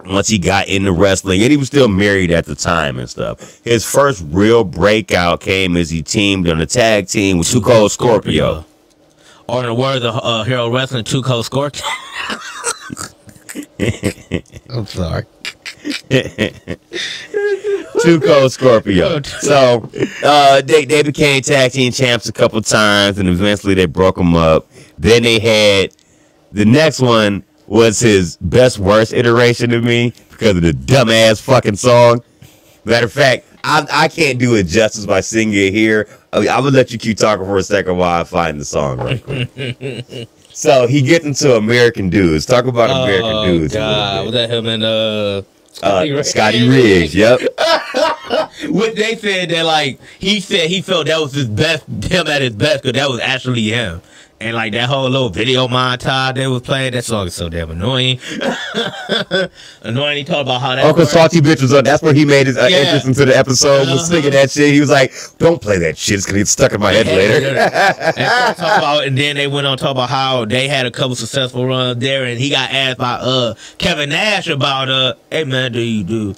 once he got into wrestling, and he was still married at the time and stuff. His first real breakout came as he teamed on a tag team with Too Cold Scorpio. Or in the words of uh, Harold Wrestling, two cold scorpion. I'm sorry. Two Cold Scorpio. So uh, they they became tag team champs a couple times, and eventually they broke them up. Then they had the next one was his best worst iteration of me because of the dumbass fucking song. Matter of fact, I, I can't do it justice by singing it here. I I'm gonna let you keep talking for a second while I find the song right quick. so he gets into American Dudes. Talk about American oh, Dudes. a God. Was that him and uh Uh, Scotty Riggs. Yep. What they said that like he said he felt that was his best him at his best because that was actually him. And like that whole little video montage they was playing, that song is so damn annoying. annoying. He talked about how that Uncle. Salty Bitch was on. That's where he made his uh, Yeah. entrance into the episode. Was Uh-huh. singing that shit. He was like, "Don't play that shit. It's gonna get stuck in my head later." and, about, and then they went on to talk about how they had a couple successful runs there, and he got asked by uh Kevin Nash about uh, hey man, do you do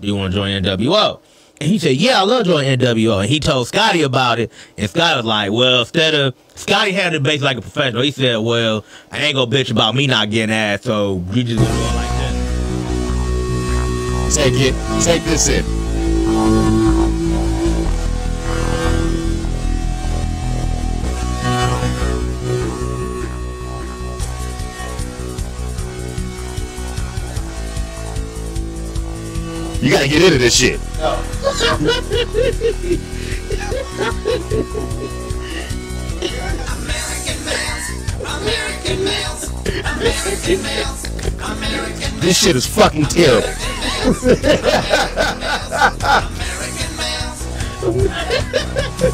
do you want to join NWO? And he said, yeah, I love joining NWO. And he told Scotty about it, and Scotty was like, well, instead of Scotty handled it basically like a professional. He said, well, I ain't gonna bitch about me not getting ass, so we just gonna it like this. Take it. Take this in. You gotta get into this shit. This shit is fucking terrible.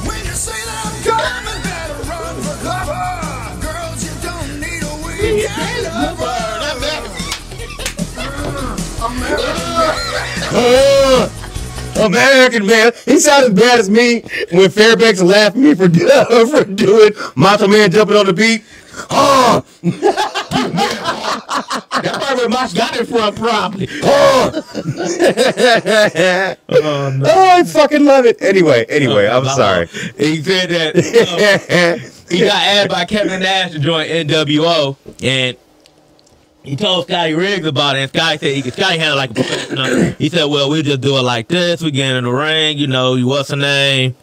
When you say that I'm coming, better run for cover. Girls, you don't need a weekend lover. Uh, American man. He sounds as bad as me when Fairbanks laughed at me for, for doing Macho Man jumping on the beat. Oh, That's probably where Mosh got it from, probably. oh. oh, I fucking love it. Anyway, anyway, I'm sorry. He said that uh, he got asked by Kevin Nash to join NWO, and he told Scotty Riggs about it. And Scotty said he Scotty it like a professional. He said, "Well, we just do it like this. We get in the ring, you know. You what's her name?"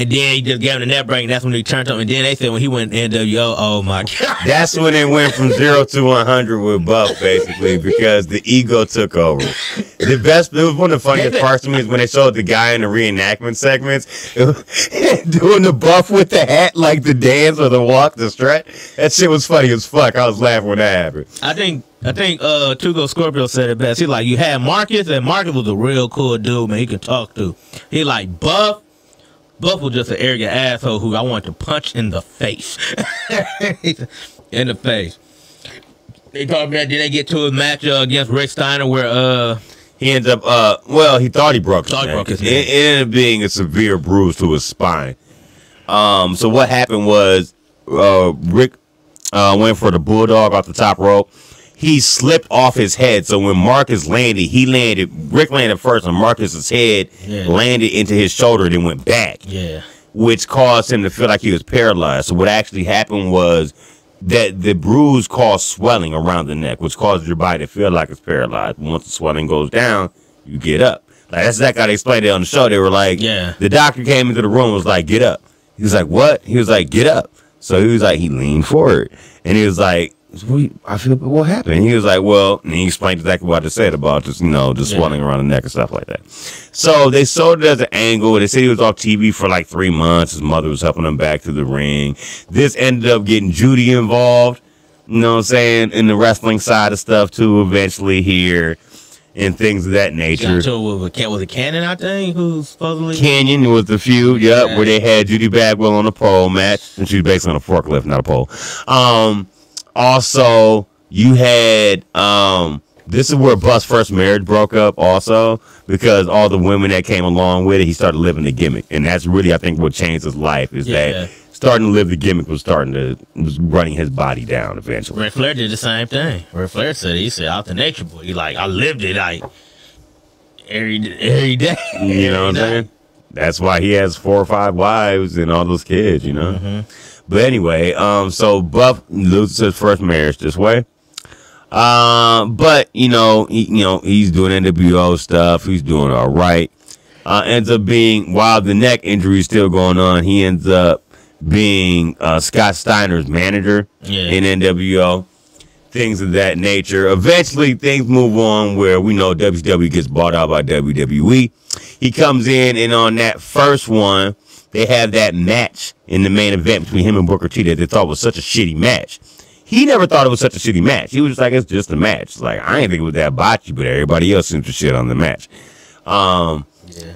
And then he just gave him the net break, and that's when he turned up. And then they said when he went NWO, oh my god, That's when it went from zero to one hundred with Buff, basically, because the ego took over. The best, it was one of the funniest parts to me is when they showed the guy in the reenactment segments doing the Buff with the hat, like the dance or the walk, the strut. That shit was funny as fuck. I was laughing when that happened. I think I think uh Tugo Scorpio said it best. He like you had Marcus, and Marcus was a real cool dude, man. He could talk to. He like Buff. Buff was just an arrogant asshole who I wanted to punch in the face. in the face. They talked about did they get to a match uh, against Rick Steiner where uh He ends up, uh, well, he thought he broke his Thought neck. broke his It, it ended up being a severe bruise to his spine. Um, so what happened was, uh, Rick, uh, went for the bulldog off the top rope. He slipped off his head. So when Marcus landed, he landed, Rick landed first and Marcus's head Yeah. landed into his shoulder and then went back yeah. which caused him to feel like he was paralyzed. So what actually happened was that the bruise caused swelling around the neck, which causes your body to feel like it's paralyzed. Once the swelling goes down, you get up. Like that's that guy they explained it on the show. They were like, Yeah. The doctor came into the room and was like, "Get up." He was like, "What?" He was like, "Get up." So he was like, he leaned forward and he was like. I feel, what happened? And He was like, well, and he explained exactly what I just said about just, you know, just Yeah. swelling around the neck and stuff like that. So they sold it as an angle. They said he was off TV for like three months. His mother was helping him back to the ring. This ended up getting Judy involved, you know what I'm saying, in the wrestling side of stuff too, eventually here and things of that nature. with a can with a cannon, I think, who's supposedly Kanyon was the feud, yep, Yeah. where they had Judy Bagwell on a pole match, and she was basically on a forklift, not a pole. Um, also, you had um, this is where Bus first marriage broke up, also because all the women that came along with it, he started living the gimmick, and that's really I think what changed his life is Yeah. that starting to live the gimmick was starting to was running his body down eventually. Ric Flair did the same thing. Ric Flair said he said out the nature boy. He like I lived it like every every day. You know what I'm saying? That's why he has four or five wives and all those kids, you know. But anyway, um, so Buff loses his first marriage this way. Um, but you know, he, you know, he's doing NWO stuff. He's doing all right. Uh, ends up being while the neck injury is still going on, he ends up being uh, Scott Steiner's manager Yeah. in NWO. Things of that nature. Eventually, things move on where we know WCW gets bought out by WWE. He comes in, and on that first one, they have that match in the main event between him and Booker T that they thought was such a shitty match. He never thought it was such a shitty match. He was just like, it's just a match. Like, I ain't think it was that botchy, but everybody else seems to shit on the match. Um,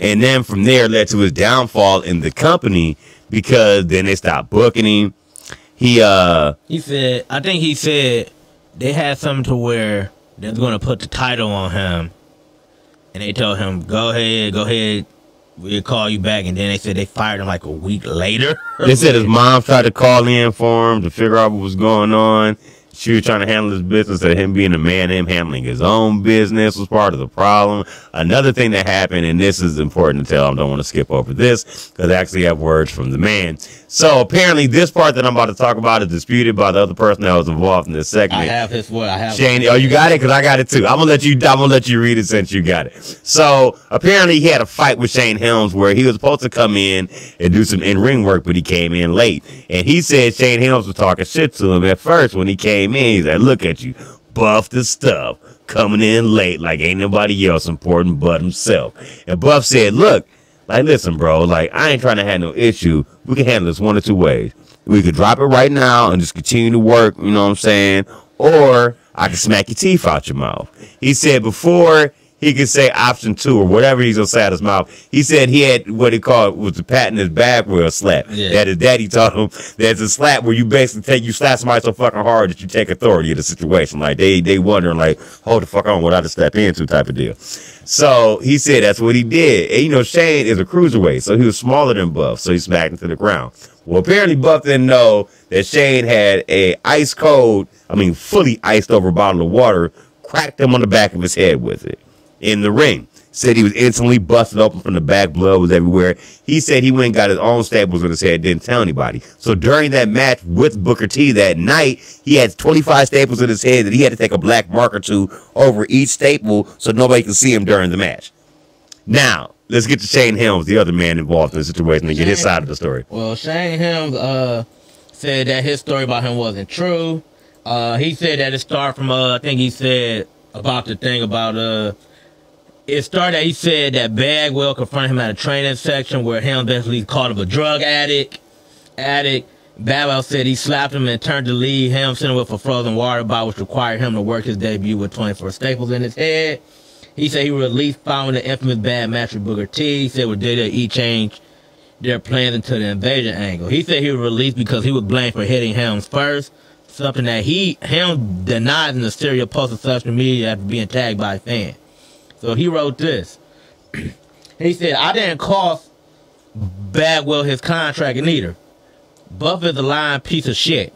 and then from there led to his downfall in the company because then they stopped booking him. He, uh, He said, I think he said they had something to where they're going to put the title on him, and they told him, "Go ahead, go ahead, we'll call you back." And then they said they fired him like a week later. They said his mom tried to call in for him to figure out what was going on. She was trying to handle his business, and him being a man, him handling his own business was part of the problem. Another thing that happened, and this is important to tell, I don't want to skip over this, because I actually have words from the man. So apparently, this part that I'm about to talk about is disputed by the other person that was involved in this segment. I have his what I have. Shane, oh, you got it? Cause I got it too. I'm gonna let you. I'm gonna let you read it since you got it. So apparently, he had a fight with Shane Helms where he was supposed to come in and do some in ring work, but he came in late. And he said Shane Helms was talking shit to him at first when he came in. He's like, "Look at you, buff the stuff, coming in late like ain't nobody else important but himself." And Buff said, "Look." Like, listen, bro, like, I ain't trying to have no issue. We can handle this one or two ways. We could drop it right now and just continue to work, you know what I'm saying? Or I can smack your teeth out your mouth. He said before he could say option two or whatever he's gonna say out his mouth, he said he had what he called was the pat in his back wheel slap. Yeah. That his daddy taught him that's a slap where you basically take you slap somebody so fucking hard that you take authority of the situation. Like they they wondering like, hold the fuck on what I just step into type of deal. So he said that's what he did. And you know, Shane is a cruiserweight, so he was smaller than Buff, so he smacked him to the ground. Well, apparently Buff didn't know that Shane had a ice cold, I mean, fully iced over bottle of water, cracked him on the back of his head with it in the ring. Said he was instantly busted open from the back, blood was everywhere. He said he went and got his own staples in his head, didn't tell anybody. So during that match with Booker T that night, he had 25 staples in his head that he had to take a black marker to over each staple so nobody could see him during the match. Now, let's get to Shane Helms, the other man involved in the situation, and get his side of the story. Well, Shane Helms uh, said that his story about him wasn't true. Uh, he said that it started from uh, I think he said about the thing about uh, it started. He said that Bagwell confronted him at a training section where Helms basically called him a drug addict. Addict. Bagwell said he slapped him and turned to leave Helms sent him with a frozen water bottle, which required him to work his debut with 24 staples in his head. He said he released following the infamous bad match with Booker T. He said with data he changed their plans into the invasion angle. He said he was released because he was blamed for hitting Helms first, something that he Helms denied in the serial post on social media after being tagged by a fan. So he wrote this. he said, I didn't cost Bagwell his contract neither. Buff is a lying piece of shit.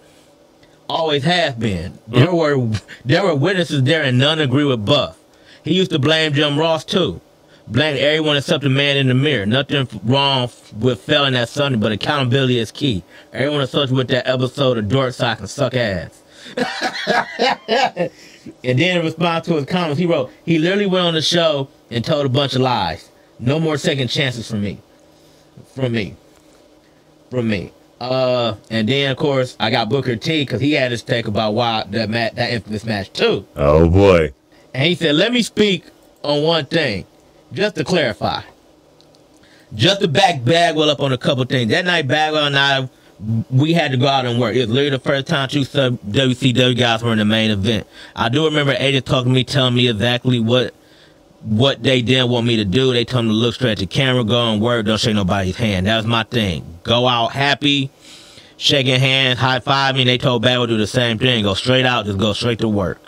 Always has been. There mm. were there were witnesses there and none agree with Buff. He used to blame Jim Ross too. Blame everyone except the man in the mirror. Nothing wrong with failing that Sunday, but accountability is key. Everyone associated with that episode of Dork Sock and suck ass. and then in response to his comments, he wrote, he literally went on the show and told a bunch of lies. No more second chances from me. From me. From me. Uh, and then of course I got Booker T because he had his take about why that match, that infamous match too. Oh boy. And he said, let me speak on one thing, just to clarify. Just to back Bagwell up on a couple things. That night, Bagwell and I, we had to go out and work. It was literally the first time two WCW guys were in the main event. I do remember agent talking to me, telling me exactly what what they didn't want me to do. They told me to look straight at the camera, go and work, don't shake nobody's hand. That was my thing. Go out happy, shaking hands, high fiving. They told Bagwell to do the same thing. Go straight out, just go straight to work.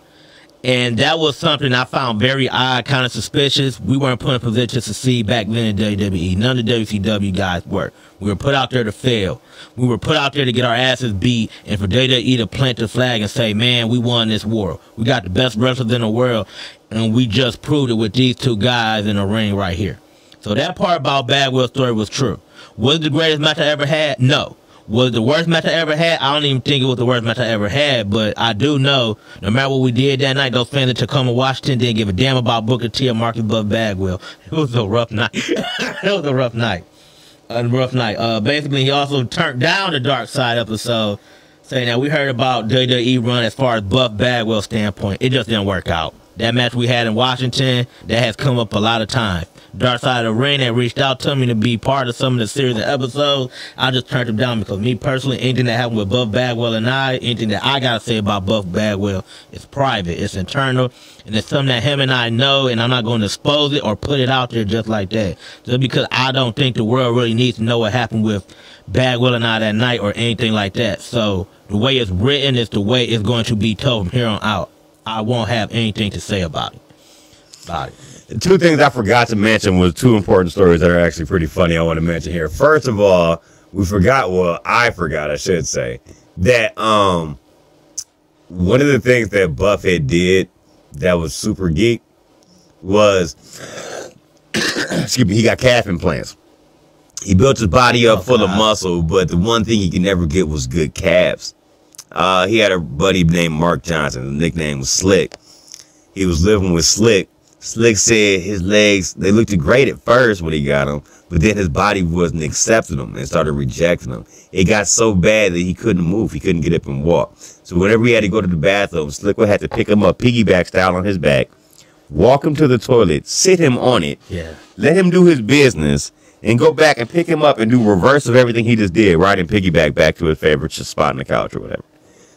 And that was something I found very odd, kind of suspicious. We weren't put in position to succeed back then in WWE. None of the WCW guys were. We were put out there to fail. We were put out there to get our asses beat and for WWE to plant the flag and say, man, we won this war. We got the best wrestlers in the world and we just proved it with these two guys in the ring right here. So that part about Bagwell's story was true. Was it the greatest match I ever had? No. Was the worst match I ever had? I don't even think it was the worst match I ever had, but I do know no matter what we did that night, those fans in Tacoma, Washington didn't give a damn about Booker T or Marcus Buff Bagwell. It was a rough night. it was a rough night. A rough night. Uh, basically, he also turned down the Dark Side episode, saying that we heard about WWE run as far as Buff Bagwell standpoint. It just didn't work out. That match we had in Washington, that has come up a lot of times. Dark Side of the Ring that reached out to me to be part of some of the series of episodes. I just turned them down because me personally, anything that happened with Buff Bagwell and I, anything that I gotta say about Buff Bagwell is private. It's internal, and it's something that him and I know, and I'm not going to expose it or put it out there just like that. Just because I don't think the world really needs to know what happened with Bagwell and I that night or anything like that. So the way it's written is the way it's going to be told from here on out. I won't have anything to say about it. About it. Two things I forgot to mention was two important stories that are actually pretty funny. I want to mention here. First of all, we forgot. Well, I forgot. I should say that um one of the things that Buffett did that was super geek was excuse me. He got calf implants. He built his body up Oh, full of muscle, but the one thing he could never get was good calves. Uh, he had a buddy named Mark Johnson. The nickname was Slick. He was living with Slick. Slick said his legs, they looked great at first when he got them, but then his body wasn't accepting them and started rejecting them. It got so bad that he couldn't move. He couldn't get up and walk. So whenever he had to go to the bathroom, Slick would have to pick him up piggyback style on his back, walk him to the toilet, sit him on it, Yeah. let him do his business, and go back and pick him up and do reverse of everything he just did, right? And piggyback back to his favorite spot on the couch or whatever.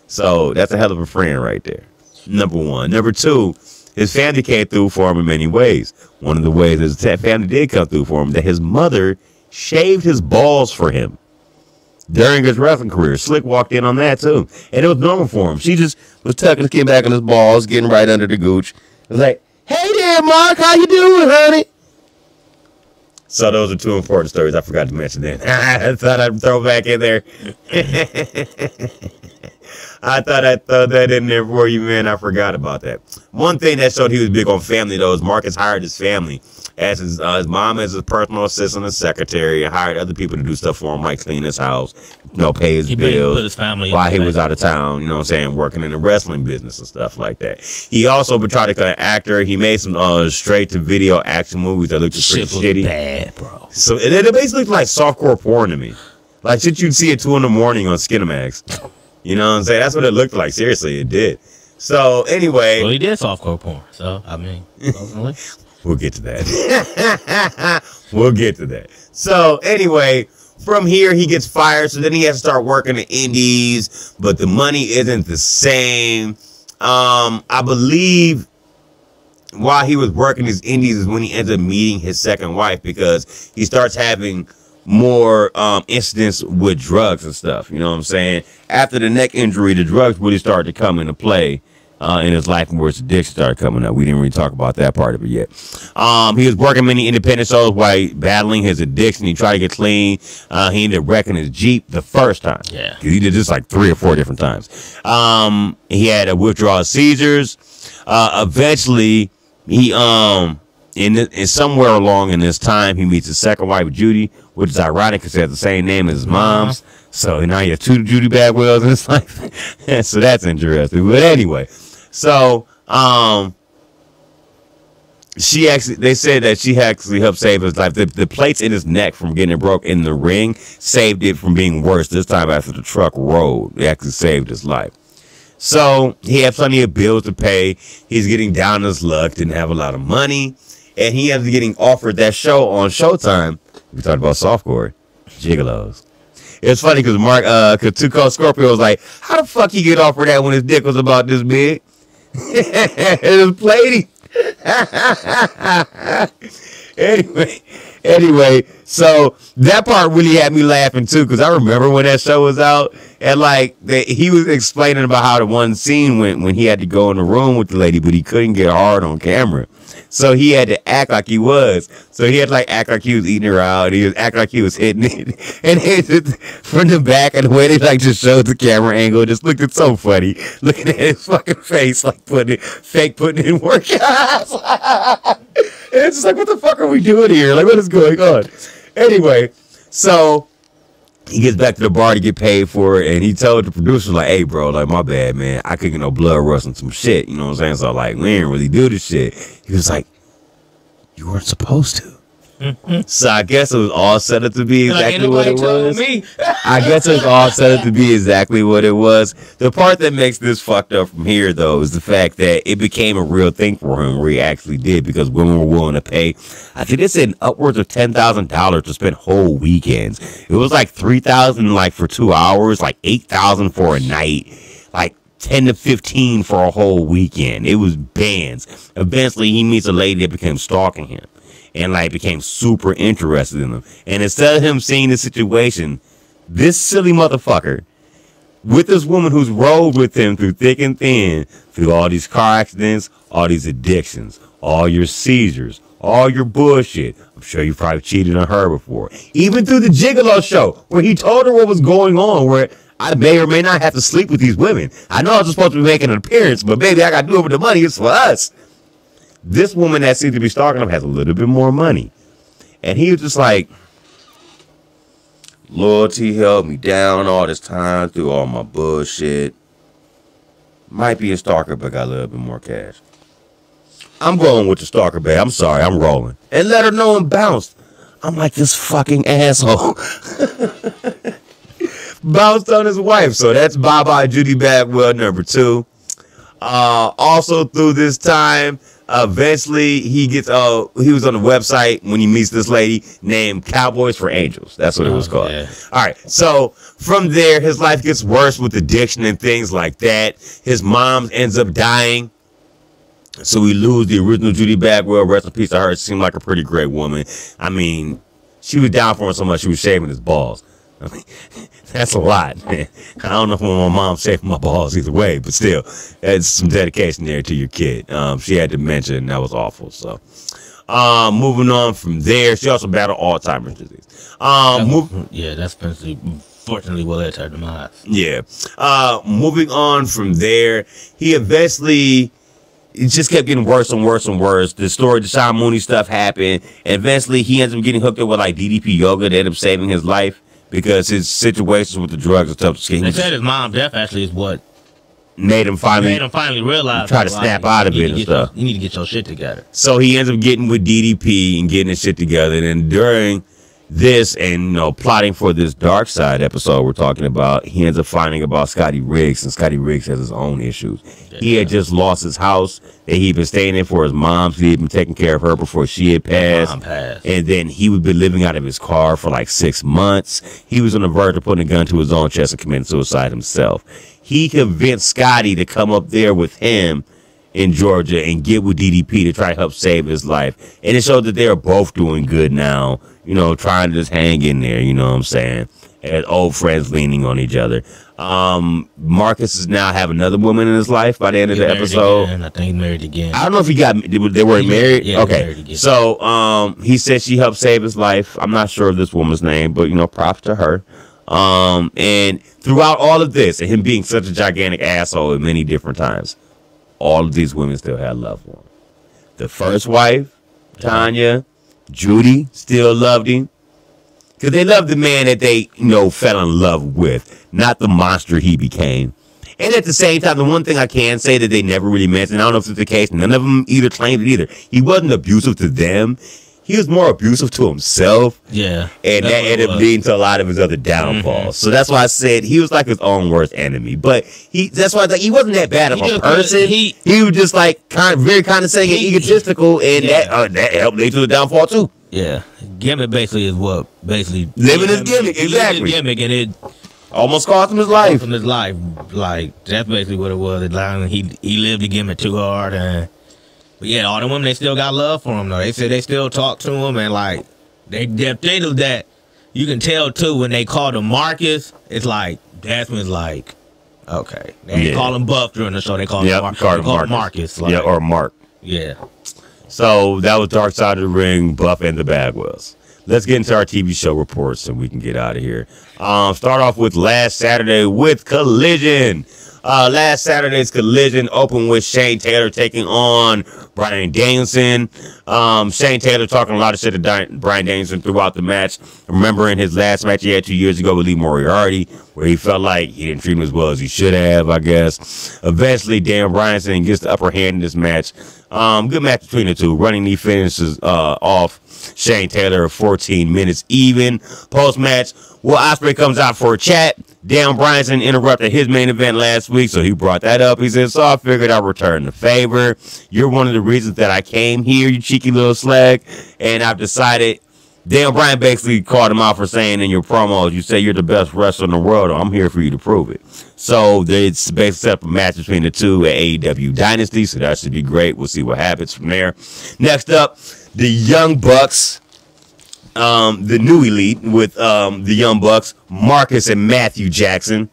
So that's a hell of a friend right there. Number one. Number two, his family came through for him in many ways. One of the ways his family did come through for him that his mother shaved his balls for him during his wrestling career. Slick walked in on that too, and it was normal for him. She just was tucking his kid back on his balls, getting right under the gooch. It was like, "Hey there, Mark, how you doing, honey?" So those are two important stories I forgot to mention. Then I thought I'd throw back in there. I thought I throw that in there for you, man. I forgot about that. One thing that showed he was big on family though is Marcus hired his family as his uh, his mom as his personal assistant and secretary, and hired other people to do stuff for him, like clean his house, you know, pay his He bills his family while he was out of town. You know what I'm saying, working in the wrestling business and stuff like that. He also tried to become an actor. He made some uh, straight to video action movies that looked pretty Shit was shitty. bad, bro. So it, it basically looked like softcore porn to me. Like shit you'd see at two in the morning on Skinamax. You know what I'm saying? That's what it looked like. Seriously, it did. So anyway, Well, he did softcore porn, so I mean, ultimately. we'll get to that. we'll get to that. So anyway, from here he gets fired. So then he has to start working the indies, but the money isn't the same. Um, I believe while he was working his indies is when he ends up meeting his second wife because he starts having more um, incidents with drugs and stuff. You know what I'm saying? After the neck injury, the drugs really started to come into play uh, in his life and where his addiction started coming up. We didn't really talk about that part of it yet. Um, he was working many independent shows while battling his addiction. He tried to get clean. Uh, he ended up wrecking his Jeep the first time. Yeah. He did this like three or four different times. Um, he had a withdrawal seizures. Uh, eventually, he um in, the, in somewhere along in this time he meets his second wife Judy, which is ironic because he has the same name as his mom's. So now he has two Judy Bagwells in his life. so that's interesting. But anyway, so um she actually they said that she actually helped save his life. The, the plates in his neck from getting broke in the ring saved it from being worse. This time after the truck rolled, it actually saved his life. So he had plenty of bills to pay. He's getting down on his luck, didn't have a lot of money, and he ended up getting offered that show on Showtime. We talked about softcore, Gigolos. It's funny because Mark, uh, cause Too Cold Scorpio was like, "How the fuck he get offered that when his dick was about this big?" it was platy. anyway, anyway, so that part really had me laughing too because I remember when that show was out and like that he was explaining about how the one scene went when he had to go in the room with the lady, but he couldn't get hard on camera. So he had to act like he was. So he had to like act like he was eating her out. He was act like he was hitting it. And it from the back and the way they like just showed the camera angle, just looked so funny. Looking at his fucking face, like putting it fake putting in work. it's just like, what the fuck are we doing here? Like, what is going on? Anyway, so he gets back to the bar to get paid for it, and he told the producer, like, hey, bro, like, my bad, man. I couldn't get no blood rush and some shit. You know what I'm saying? So, like, we didn't really do this shit. He was like, you weren't supposed to. Mm-hmm. so I guess it was all set up to be Like, exactly what it was. me. I guess it was all set up to be exactly what it was. The part that makes this fucked up from here, though, is the fact that it became a real thing for him where he actually did because women were willing to pay. I think they said upwards of ten thousand dollars to spend whole weekends. It was like three thousand like for two hours, like eight thousand for a night, like. 10 to 15 for a whole weekend. It was bands. Eventually, he meets a lady that became stalking him and like became super interested in him. And instead of him seeing the situation, this silly motherfucker with this woman who's rolled with him through thick and thin, through all these car accidents, all these addictions, all your seizures, all your bullshit. I'm sure you probably cheated on her before. Even through the Gigolo show, where he told her what was going on, where I may or may not have to sleep with these women. I know I was supposed to be making an appearance, but baby, I got to do it with the money. It's for us. This woman that seems to be stalking him has a little bit more money. And he was just like, Loyalty held me down all this time through all my bullshit. Might be a stalker, but got a little bit more cash. I'm going with the stalker, babe. I'm sorry, I'm rolling. And let her know and bounced. I'm like this fucking asshole. bounced on his wife. So that's Bye Bye Judy Bagwell number two. Uh, also through this time, eventually he gets uh he was on the website when he meets this lady named Cowboys for Angels. That's what it was Oh, called. yeah. All right. So from there, his life gets worse with addiction and things like that. His mom ends up dying. So we lose the original Judy Bagwell. Rest in peace to her. She seemed like a pretty great woman. I mean, she was down for him so much she was shaving his balls. I mean, that's a lot. Man. I don't know if my mom shaved my balls either way, but still, it's some dedication there to your kid. Um, she had dementia, and that was awful. So, um, moving on from there, she also battled Alzheimer's disease. Um, move, Yeah, that's been unfortunately will led to her demise. Yeah. Uh, moving on from there, he eventually it just kept getting worse and worse and worse. The story, the Sean Mooney stuff happened, and eventually he ends up getting hooked up with like DDP yoga that ended up saving his life because his situations with the drugs and stuff he They said his mom death actually is what made him finally. made him finally realize. Try to snap out of it and get your- stuff. you need to get your shit together. So he ends up getting with DDP and getting his shit together. And then during this and you know plotting for this dark side episode we're talking about, he ends up finding about Scotty Riggs, and Scotty Riggs has his own issues. He had just lost his house that he'd been staying in for his mom. So he'd been taking care of her before she had passed. Mom passed. And then he would be living out of his car for like six months. He was on the verge of putting a gun to his own chest and committing suicide himself. He convinced Scotty to come up there with him in Georgia and get with DDP to try to help save his life. And it showed that they are both doing good now, you know, trying to just hang in there, you know what I'm saying? As old friends leaning on each other. Um, Marcus is now have another woman in his life by the end of the episode. again. I think he's married again. I don't know if he got they weren't married. yeah, okay, married so um, he said she helped save his life. I'm not sure of this woman's name, but you know, props to her. Um, and throughout all of this, and him being such a gigantic asshole at many different times, all of these women still had love for him. The first wife, Tanya, Judy, still loved him. Because they loved the man that they, you know, fell in love with, not the monster he became. And at the same time, the one thing I can say that they never really mentioned, I don't know if it's the case, none of them either claimed it either. He wasn't abusive to them. He was more abusive to himself. yeah. And that ended up leading to a lot of his other downfalls. So that's why I said he was like his own worst enemy. But he that's why I was like he wasn't that bad of He a person. he- He, was just like kind of very condescending and He- egotistical, and Yeah. that uh, that helped lead to the downfall too. Yeah. Gimmick basically is what basically Living his gimmick, exactly. gimmick and it Almost cost him his life. from his life. Like that's basically what it was. Like, he he lived the gimmick too hard and but yeah, all the women they still got love for him though. They said they still talk to him and like they they think of that you can tell too when they call him Marcus, it's like that's when it's like okay. They Yeah. call him Buff during the show, they call him, Yep, Mar- him call him Marcus. Marcus. Like, yeah, or Mark. yeah. So that was Dark Side of the Ring, Buff and the Bagwells. Let's get into our TV show reports so we can get out of here. Um, start off with last Saturday with Collision. Uh, last Saturday's Collision opened with Shane Taylor taking on Brian Danielson. Um, Shane Taylor talking a lot of shit to Di- Brian Danielson throughout the match. Remembering his last match he had two years ago with Lee Moriarty, where he felt like he didn't treat him as well as he should have, I guess. Eventually, Dan Bryanson gets the upper hand in this match. Um, good match between the two. Running knee finishes uh, off Shane Taylor 14 minutes even. Post match, Will Ospreay comes out for a chat. Dan Bryanson interrupted his main event last week, so he brought that up. He said, So I figured I'd return the favor. You're one of the reasons that I came here, you cheeky little slag. And I've decided. Dan Bryan basically called him out for saying in your promos, you say you're the best wrestler in the world. I'm here for you to prove it. So it's basically set up a match between the two at AEW Dynasty. So that should be great. We'll see what happens from there. Next up, the Young Bucks um, the new elite with um, the Young Bucks, Marcus and Matthew Jackson.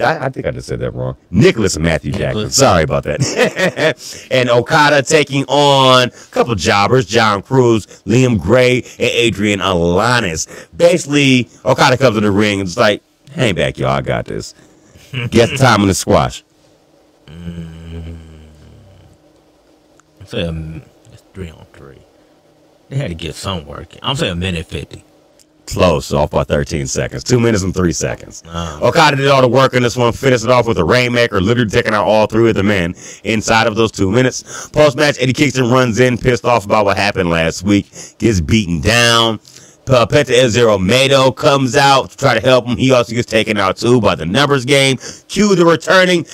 I, I think I just said that wrong. Nicholas and Matthew Jackson. Sorry about that. and Okada taking on a couple jobbers, John Cruz, Liam Gray, and Adrian Alanis. Basically, Okada comes in the ring and it's like, hang back, y'all, I got this. Guess the time in the squash. I'm saying um, it's three on. They had to get some work. I'm saying a minute fifty. Close, off by 13 seconds. Two minutes and three seconds. Oh. Okada did all the work in this one, finished it off with a Rainmaker, literally taking out all three of the men inside of those two minutes. Post match, Eddie Kingston runs in, pissed off about what happened last week, gets beaten down. Uh, Penta El Zero Miedo comes out to try to help him. He also gets taken out too by the numbers game. Cue the returning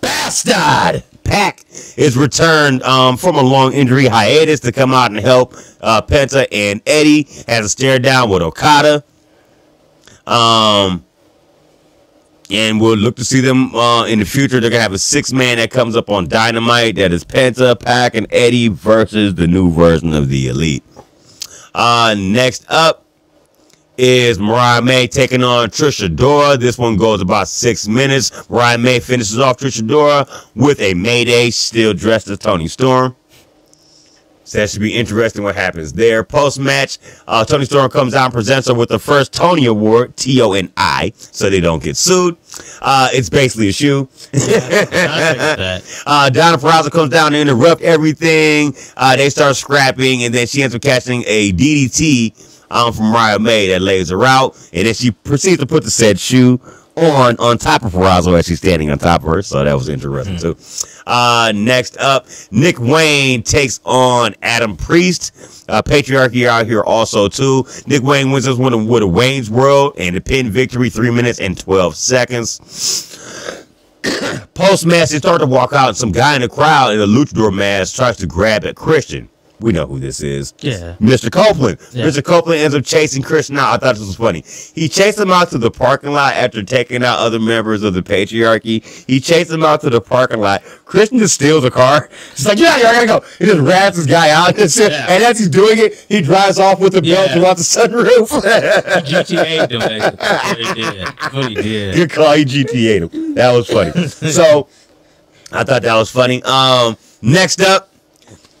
bastard. PAC is returned um, from a long injury hiatus to come out and help uh, Penta and Eddie has a stare down with Okada. Um, and we'll look to see them uh, in the future. They're gonna have a six man that comes up on Dynamite. That is Penta, PAC, and Eddie versus the new version of the Elite. Uh, next up is Mariah May taking on Trish Adora. This one goes about six minutes. Mariah May finishes off Trish Adora with a Mayday, still dressed as Toni Storm. So that should be interesting what happens there. Post match, uh, Toni Storm comes out and presents her with the first Toni Award, T O N I, so they don't get sued. Uh, it's basically a shoe. that. Uh, Deonna Purrazzo comes down to interrupt everything. Uh, they start scrapping, and then she ends up catching a DDT um, from Mariah May that lays her out, and then she proceeds to put the said shoe on on top of Purrazzo as she's standing on top of her. So that was interesting too. Uh, next up, Nick Wayne takes on Adam Priest. Uh, Patriarchy out here also too. Nick Wayne wins this one with a Wayne's World and a pin victory, three minutes and twelve seconds. Post match, they start to walk out, and some guy in the crowd in a luchador mask tries to grab at Christian. We know who this is. Yeah. Mr. Copeland. Yeah. Mr. Copeland ends up chasing Christian out. I thought this was funny. He chased him out to the parking lot after taking out other members of the patriarchy. He chased him out to the parking lot. Christian just steals a car. He's like, yeah, yeah, I gotta go. He just rats this guy out. And, Yeah. and as he's doing it, he drives off with the belt Yeah. throughout the sunroof. GTA basically. That's he did. He did. Good call. He GTA'd him. That was funny. so I thought that was funny. Um, next up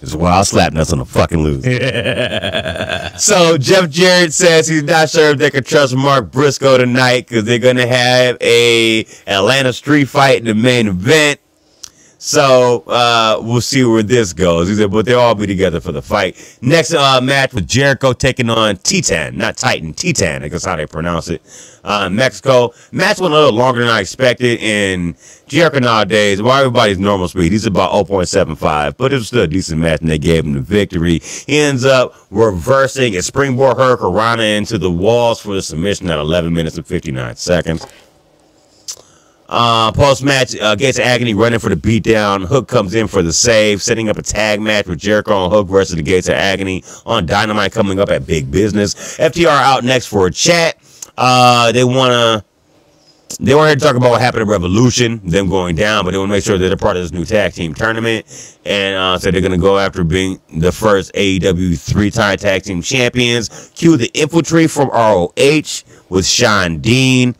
is Wild Slap Nuts on the fucking lose. so Jeff Jarrett says he's not sure if they can trust Mark Briscoe tonight because they're gonna have a Atlanta street fight in the main event. So uh, we'll see where this goes. He said, but they'll all be together for the fight. Next uh, match with Jericho taking on Titan, not Titan, Titan. I guess how they pronounce it. Uh, Mexico match went a little longer than I expected. And Jericho nowadays, well, everybody's normal speed. He's about 0.75, but it was still a decent match, and they gave him the victory. He ends up reversing a springboard Hurricane into the walls for the submission at 11 minutes and 59 seconds. Uh, post match, uh, of Agony running for the beatdown. Hook comes in for the save, setting up a tag match with Jericho and Hook versus the Gates of Agony on Dynamite coming up at Big Business. FTR out next for a chat. Uh, they wanna. They want to talk about what happened at Revolution, them going down, but they want to make sure that they're a part of this new tag team tournament. And uh, so they're going to go after being the first AEW three-time tag team champions. Cue the infantry from ROH with Shawn Dean.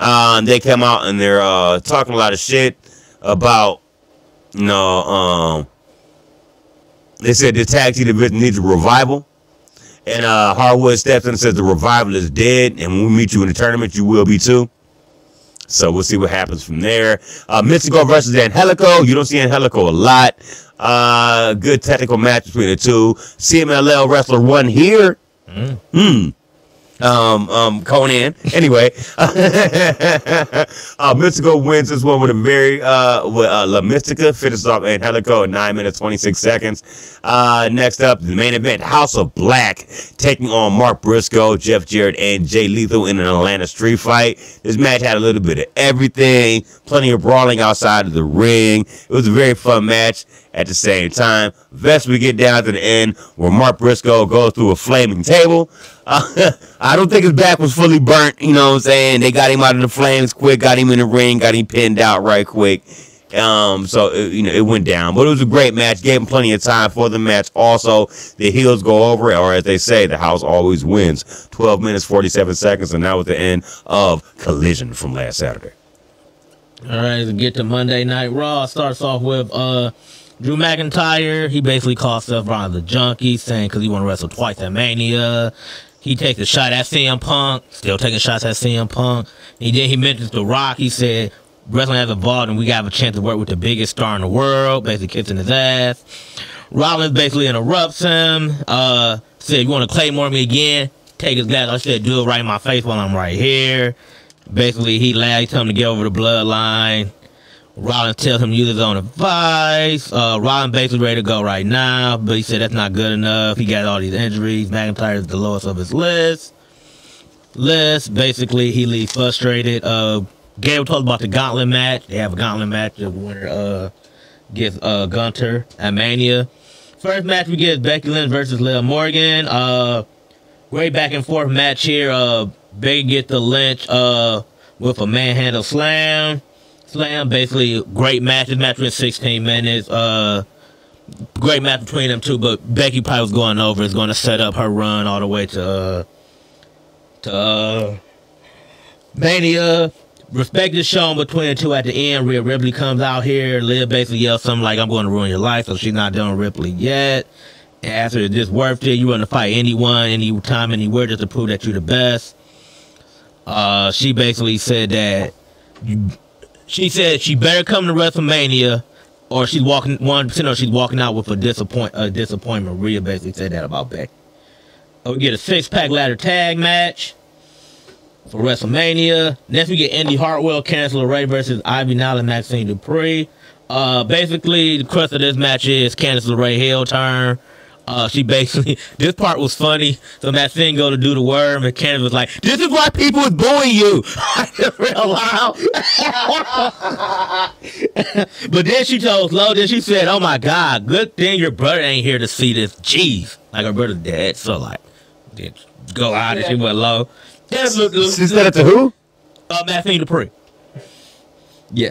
Um, they come out and they're uh, talking a lot of shit about, you know, um, they said the tag team division needs a revival. And uh, Harwood steps in and says the revival is dead, and when we meet you in the tournament, you will be too. So we'll see what happens from there. Uh, Místico versus Angelico. You don't see Angelico a lot. Uh, good technical match between the two. CMLL wrestler one here. Hmm. Um, um, Konnan. Anyway, uh, Místico wins this one with a very, uh, with, uh, La Mística finishes off Angelico at 9 minutes, 26 seconds. Uh, next up, the main event, House of Black, taking on Mark Briscoe, Jeff Jarrett, and Jay Lethal in an Atlanta street fight. This match had a little bit of everything, plenty of brawling outside of the ring. It was a very fun match at the same time. Best we get down to the end where Mark Briscoe goes through a flaming table. Uh, I don't think his back was fully burnt. You know what I'm saying? They got him out of the flames quick, got him in the ring, got him pinned out right quick. Um, so uh, you know it went down, but it was a great match. Gave him plenty of time for the match. Also, the heels go over, it, or as they say, the house always wins. 12 minutes 47 seconds, and that was the end of Collision from last Saturday. All right, get to Monday Night Raw. Starts off with uh Drew McIntyre. He basically calls Seth Rollins a junkie, saying because he want to wrestle twice at Mania. He takes a shot at CM Punk, still taking shots at CM Punk. He then He mentions The Rock. He said wrestling has evolved, and we got a chance to work with the biggest star in the world. Basically, kissing his ass. Rollins basically interrupts him. Uh, said, "You want to claymore me again? Take his glass." I said, "Do it right in my face while I'm right here." Basically, he lagged him to get over the bloodline. Rollins tells him use his own advice. Uh, Rollins basically ready to go right now, but he said that's not good enough. He got all these injuries. McIntyre is the lowest of his list. List basically he leaves frustrated. Uh, Gabe told about the gauntlet match. They have a gauntlet match. The winner uh gets uh Gunther at Mania. First match we get Becky Lynch versus Liv Morgan. Uh, great back and forth match here. Uh, Becky get the Lynch uh with a manhandle slam. Slam basically great match. This match went 16 minutes. Uh, great match between them two. But Becky probably was going over. Is going to set up her run all the way to uh, to uh, Mania. Respect is shown between the two at the end. Rhea Ripley comes out here. Liv basically yells something like, I'm going to ruin your life. So she's not done Ripley yet. and is this worth it? You want to fight anyone, anytime, anywhere, just to prove that you're the best. Uh, she basically said that you, she said she better come to WrestleMania or she's walking one percent or she's walking out with a disappoint a disappointment. Rhea basically said that about Becky. Uh, we get a six pack ladder tag match for WrestleMania. Next we get Indi Hartwell, Candice LeRae versus Ivy Nile and Maxxine Dupri. Uh, basically the crux of this match is Candice LeRae heel turn. Uh, she basically this part was funny. So Maxxine go to do the worm, and Candice was like, "This is why people is booing you." Real loud. but then she told Flo, then she said, "Oh my God, good thing your brother ain't here to see this." Jeez, like her brother dead, so like, then go out and she went low. Then look, look, She said it to who? uh, Maxxine Dupri. Yeah.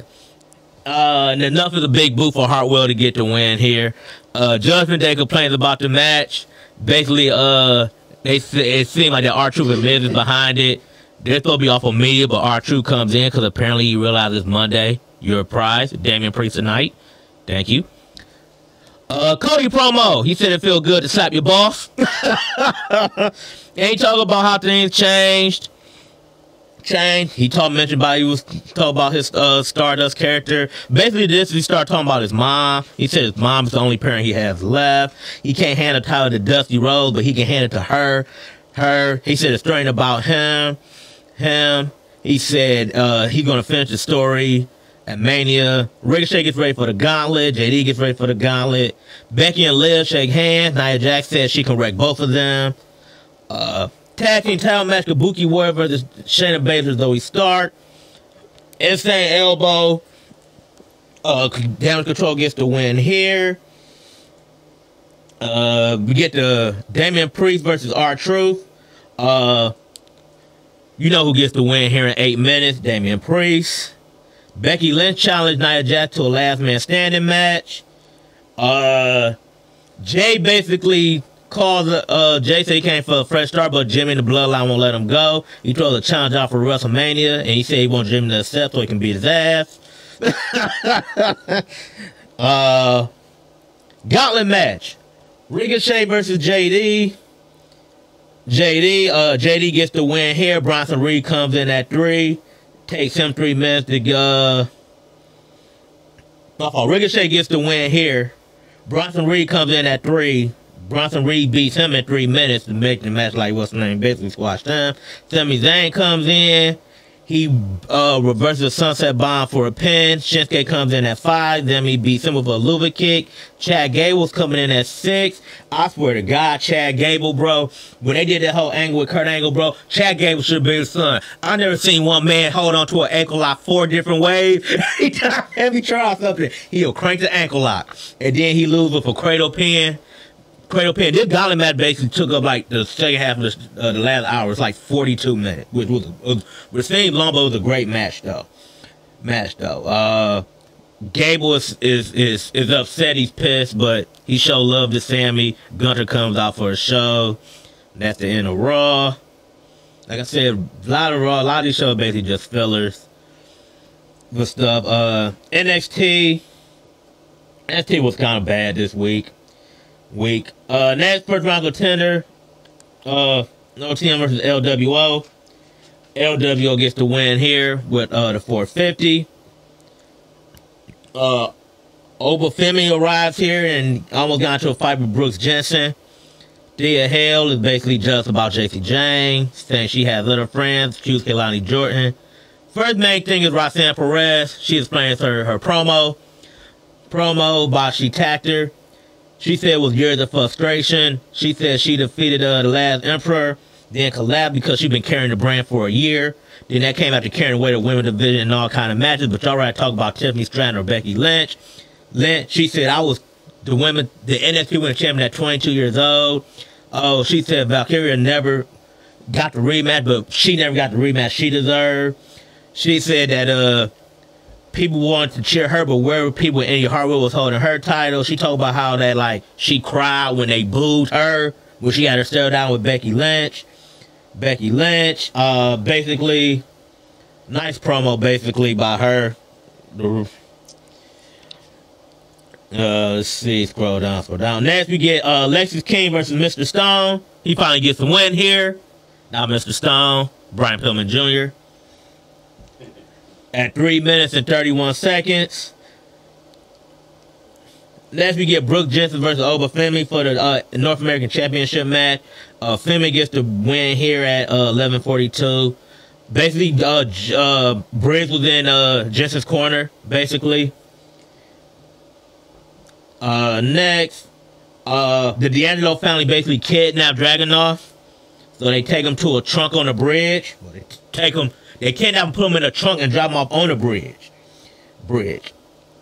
Uh, and enough is a big boo for Hartwell to get the win here. Uh, Judgment Day complains about the match. Basically, uh, they it seemed like that R Truth and Miz is behind it. They're supposed to be off of media, but R Truth comes in because apparently he realized it's Monday. You're a prize. Damian Priest tonight. Thank you. Uh, Cody promo. He said it feel good to slap your boss. Ain't talking about how things changed changed. He talked mentioned about he was talking about his uh, Stardust character. Basically, this he started talking about his mom. He said his mom is the only parent he has left. He can't hand the title to Dusty Rhodes, but he can hand it to her. Her. He said it's story about him. Him. He said uh, he's gonna finish the story at Mania. Ricochet gets ready for the gauntlet. JD gets ready for the gauntlet. Becky and Liv shake hands. Nia Jax says she can wreck both of them. Uh, tag team title match: Kabuki Warrior versus Shayna Baszler. Though he start. Insane elbow. Uh, damage control gets the win here. Uh, we get the Damian Priest versus R Truth. Uh, you know who gets the win here in eight minutes? Damian Priest. Becky Lynch challenged Nia Jax to a last man standing match. Uh, Jay basically calls uh Jay said he came for a fresh start, but Jimmy and the Bloodline won't let him go. He throws a challenge out for WrestleMania, and he said he wants Jimmy to accept so he can beat his ass. uh, Gauntlet match: Ricochet versus JD. JD, uh, JD gets the win here. Bronson Reed comes in at three, takes him three minutes to uh. Fault. Ricochet gets the win here. Bronson Reed comes in at three. Bronson Reed beats him in three minutes to make the match like what's the name basically squash time. Sami Zayn comes in. He uh, reverses a sunset bomb for a pin. Shinsuke comes in at five. Then he beats him with a Luva kick. Chad Gable's coming in at six. I swear to God, Chad Gable, bro. When they did that whole angle with Kurt Angle, bro, Chad Gable should be his son. I never seen one man hold on to an ankle lock four different ways. Every time he try something, he'll crank the ankle lock. And then he lose with a cradle pin. Cradle pin. This gauntlet match basically took up like the second half of the, uh, the last hour. It's like 42 minutes, which was, was long, but it was a great match though. Match though. Uh, Gable is, is is is upset. He's pissed, but he showed love to Sami. Gunther comes out for a show. That's the end of Raw. Like I said, a lot of Raw, a lot of these shows basically just fillers. But stuff. Uh, NXT. NXT was kind of bad this week week. Uh, next first round contender, uh, No Team versus LWO. LWO gets the win here with uh the 450. Uh, Oba Femi arrives here and almost got into a fight with Brooks Jensen. Thea Hail is basically just about Jacy Jayne, saying she has little friends. Choose Kelani Jordan. First main thing is Roxanne Perez. She explains her her promo. Promo about she attacked her. She said was years of frustration. She said she defeated uh, the last emperor, then collapsed because she'd been carrying the brand for a year. Then that came after carrying away the women's division and all kind of matches. But y'all already talk about Tiffany Stratton or Becky Lynch. Lynch, she said I was the women, the NXT Women's Champion at 22 years old. Oh, she said Valkyria never got the rematch, but she never got the rematch she deserved. She said that uh people wanted to cheer her, but where were people Eddie Hartwell was holding her title? She talked about how that like she cried when they booed her when she had her stare down with Becky Lynch. Becky Lynch, uh, basically, nice promo basically by her. Uh, let's see. Scroll down, scroll down. Next, we get uh, Lexis King versus Mr. Stone. He finally gets the win here. Now, Mr. Stone, Brian Pillman Jr. At 3 minutes and 31 seconds. Next, we get Brooks Jensen versus Oba Femi for the uh, North American Championship match. Uh, Femi gets the win here at uh, 11:42. Basically, uh, uh, Briggs was in uh, Jensen's corner, basically. Uh, next, uh, the D'Angelo family basically kidnapped Dragunov. So they take him to a trunk on the bridge. Well, they take him, they kidnap him, put him in a trunk, and drop him off on a bridge. Bridge.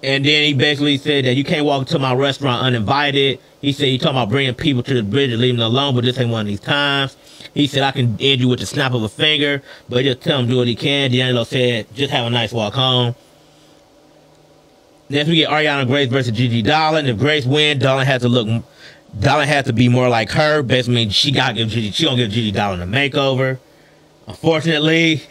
And then he basically said that you can't walk into my restaurant uninvited. He said he talking about bringing people to the bridge and leaving them alone, but this ain't one of these times. He said I can end you with the snap of a finger, but just tell him do what he can. D'Angelo said just have a nice walk home. Next we get Arianna Grace versus Gigi Dolan. If Grace win, Dolan has to look. Dolan has to be more like her. Basically, she got to give Gigi. She gonna give Gigi Dolan a makeover. Unfortunately,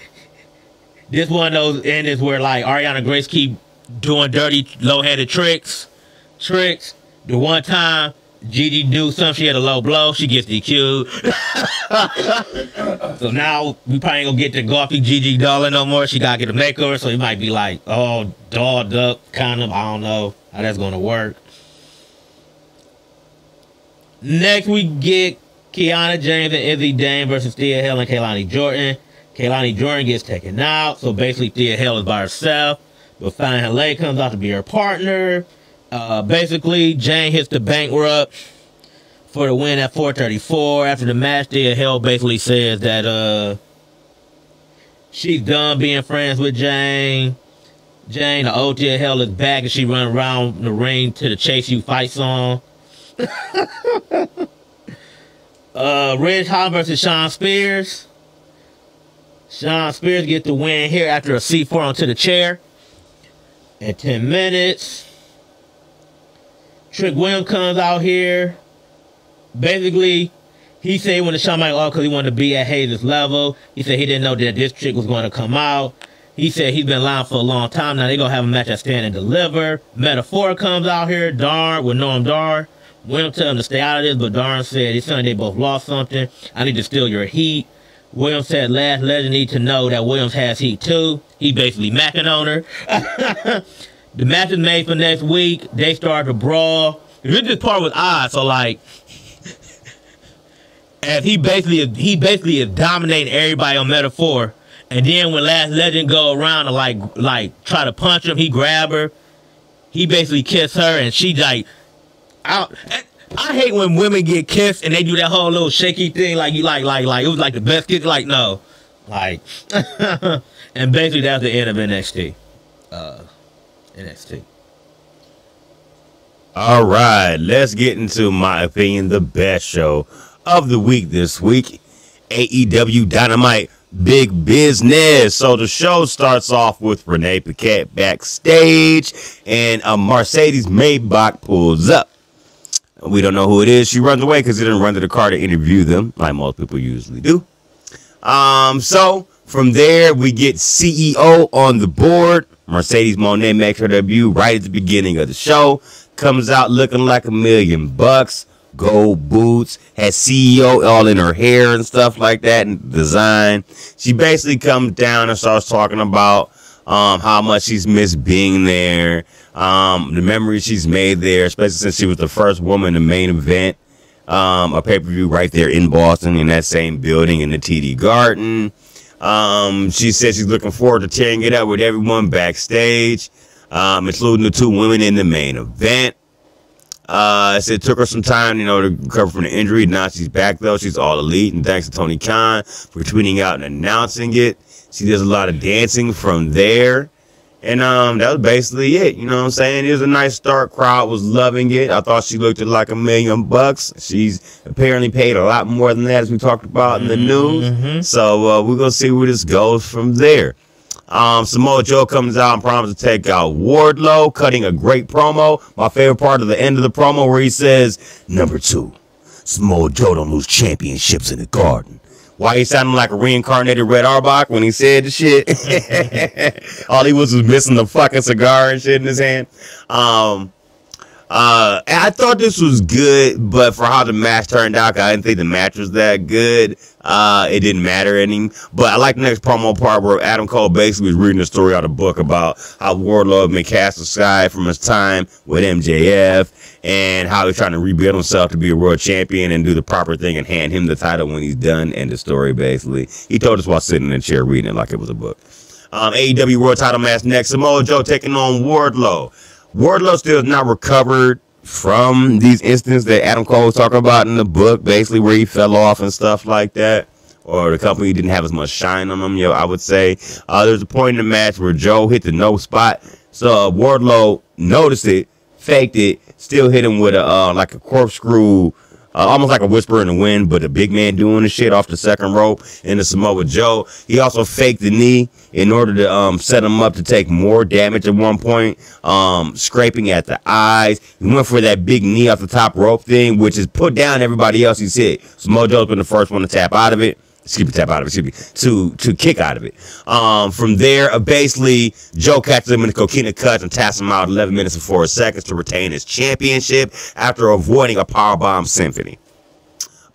this one of those endings where like Arianna Grace keep doing dirty, low-headed tricks, tricks. The one time Gigi do something, she had a low blow, she gets DQ'd. so now we probably ain't gonna get the golfy Gigi Dolan no more. She gotta get a makeover, so he might be like, oh, dolled up, kind of. I don't know how that's gonna work. Next, we get Kiana James and Izzi Dame versus Thea Hail and Kelani Jordan. Kelani Jordan gets taken out, so basically Thea Hail is by herself. But Fine Haley comes out to be her partner. Uh, basically, Jayne hits the bankrupt for the win at 434. After the match, Thea Hail basically says that uh, she's done being friends with Jayne. Jayne, the old Thea Hail is back and she run around the ring to the Chase U Fight song. uh, Ridge Holland versus Shawn Spears. Shawn Spears get the win here after a C4 onto the chair. In 10 minutes. Trick Williams comes out here. Basically, he said he wanted to shout Mike off because he wanted to be at Hayes' level. He said he didn't know that this trick was going to come out. He said he's been lying for a long time. Now they're gonna have a match at Stand and Deliver. Meta-Four comes out here, Darn with Noam Dar. Williams tell him to stay out of this, but Darn said he's saying they both lost something. I need to steal your heat. Williams said Lash Legend need to know that Williams has heat too. He basically macking on her. the match is made for next week. They start to brawl. This part was odd, so like and he basically he basically is dominating everybody on Meta-Four. And then when Lash Legend go around and like like try to punch him, he grab her. He basically kiss her, and she like, I, I hate when women get kissed and they do that whole little shaky thing, like you like like like it was like the best kiss. Like no, like, and basically that's the end of NXT. Uh, NXT. All right, let's get into my opinion, the best show of the week this week. AEW Dynamite Big Business. So the show starts off with Renee Paquette backstage, and a Mercedes Maybach pulls up. We don't know who it is. She runs away because he didn't run to the car to interview them, like most people usually do. Um, so from there we get CEO on the board. Mercedes Moné makes her debut right at the beginning of the show. Comes out looking like a million bucks. Gold boots, has CEO all in her hair and stuff like that, and design. She basically comes down and starts talking about um, how much she's missed being there, um, the memories she's made there, especially since she was the first woman to main event um, a pay per view right there in Boston in that same building in the TD Garden. Um, she said she's looking forward to tearing it up with everyone backstage, um, including the two women in the main event. Uh, it took her some time, you know, to recover from the injury. Now she's back though. She's all elite, and thanks to Tony Khan for tweeting out and announcing it. She does a lot of dancing from there. And um, that was basically it. You know what I'm saying? It was a nice start. Crowd was loving it. I thought she looked like a million bucks. She's apparently paid a lot more than that, as we talked about in the news. So uh, we're gonna see where this goes from there. Um, Samoa Joe comes out and promises to take out Wardlow, cutting a great promo. My favorite part of the end of the promo where he says, "Number two, Samoa Joe don't lose championships in the Garden." Why he sounding like a reincarnated Red Auerbach when he said the shit? All he was was missing the fucking cigar and shit in his hand. Um, Uh, I thought this was good, but for how the match turned out, I didn't think the match was that good. Uh, it didn't matter any. But I like the next promo part where Adam Cole basically was reading a story out of a book about how Wardlow had been cast aside from his time with MJF and how he's trying to rebuild himself to be a world champion and do the proper thing and hand him the title when he's done. And the story, basically. He told us while sitting in a chair reading it like it was a book. Um, AEW World Title match next. Samoa Joe taking on Wardlow. Wardlow still has not recovered from these incidents that Adam Cole was talking about in the book, basically where he fell off and stuff like that. Or the company didn't have as much shine on him, yo, I would say. Uh, there's a point in the match where Joe hit the no spot. So uh, Wardlow noticed it, faked it, still hit him with a uh, like a corkscrew uh, almost like a whisper in the wind, but a big man doing the shit off the second rope in the Samoa Joe. He also faked the knee in order to um, set him up to take more damage at one point, um, scraping at the eyes. He went for that big knee off the top rope thing, which is put down everybody else he's hit. Samoa Joe's been the first one to tap out of it. Excuse me, tap out of it, excuse me, to to kick out of it. Um, from there, uh, basically, Joe catches him in the coquina cut and taps him out 11 minutes and 4 seconds to retain his championship after avoiding a powerbomb symphony.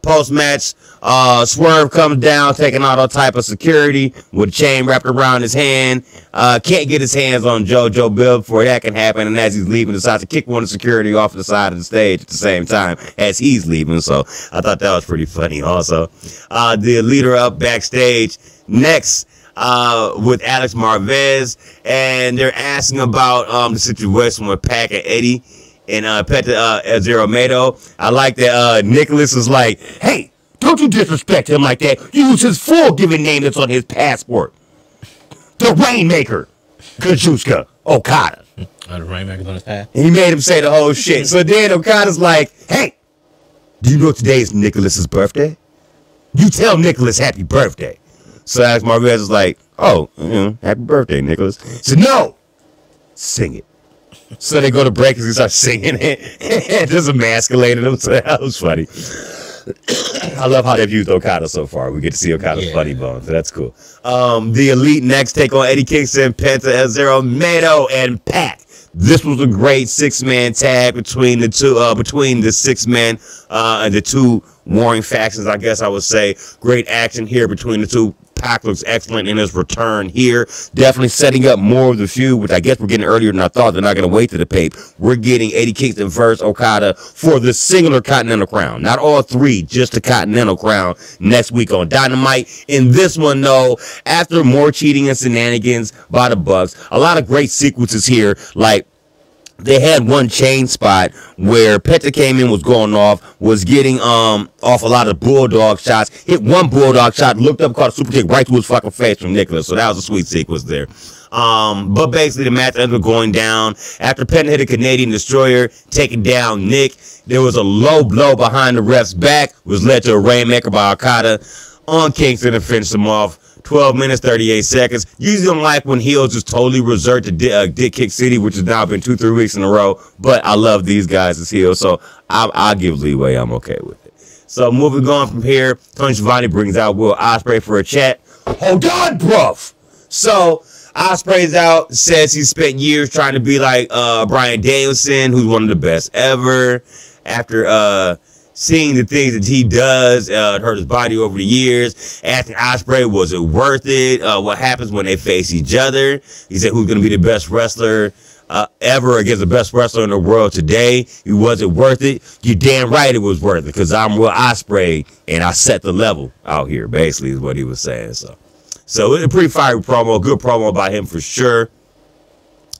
Post match, uh, Swerve comes down, taking out all type of security with a chain wrapped around his hand. Uh, can't get his hands on JoJo Bill before that can happen. And as he's leaving, decides to kick one of the security off the side of the stage at the same time as he's leaving. So I thought that was pretty funny. Also, uh, the leader up backstage next uh, with Alex Marvez, and they're asking about um, the situation with Pac and Eddie and uh, Penta uh, Zero Miedo. I like that uh, Nicholas is like, hey, don't you disrespect him like that. Use his full given name that's on his passport. The Rainmaker, Kazuchika Okada. Oh, the Rainmaker's on his path. He made him say the whole shit. So then Okada's like, hey, do you know today is Nicholas's birthday? You tell Nicholas happy birthday. So Alex Marvez is like, oh, you know, happy birthday, Nicholas. He said, no, sing it. So they go to break and he starts singing it. Just emasculating him. So that was funny. I love how they've used Okada so far. We get to see Okada's Yeah. funny bone, so that's cool. Um, the Elite next take on Eddie Kingston, Penta, Zero, Miedo, and Pac. This was a great six-man tag between the two, uh, between the six men uh, and the two warring factions. I guess I would say great action here between the two. Pac looks excellent in his return here. Definitely setting up more of the feud, which I guess we're getting earlier than I thought. They're not going to wait to the pape. We're getting Eddie Kingston versus Okada for the singular Continental Crown. Not all three, just the Continental Crown next week on Dynamite. In this one, though, after more cheating and shenanigans by the Bucks, a lot of great sequences here, like they had one chain spot where Penta came in, was going off, was getting um off a lot of bulldog shots. Hit one bulldog shot, looked up, caught a super kick right to his fucking face from Nicholas. So that was a sweet sequence there. Um, but basically the match ended up going down after Penta hit a Canadian destroyer, taking down Nick. There was a low blow behind the ref's back, was led to a rainmaker by Okada on Kingston to finish him off. 12 minutes, 38 seconds. Usually don't like when heels just totally resort to Di- uh, Dick Kick City, which has now been two, three weeks in a row. But I love these guys as heels, so I'll, give leeway. I'm okay with it. So moving on from here, Tony Schiavone brings out Will Ospreay for a chat. Hold on, bruv. So Ospreay's out, says he spent years trying to be like uh, Bryan Danielson, who's one of the best ever. After uh, seeing the things that he does, uh, hurt his body over the years, asking Ospreay, was it worth it? Uh, what happens when they face each other? He said, who's going to be the best wrestler? Uh, ever against the best wrestler in the world today. Was it worth it? You damn right it was worth it because I'm Will Ospreay and I set the level out here. Basically, is what he was saying. So, so it's a pretty fiery promo, good promo by him for sure.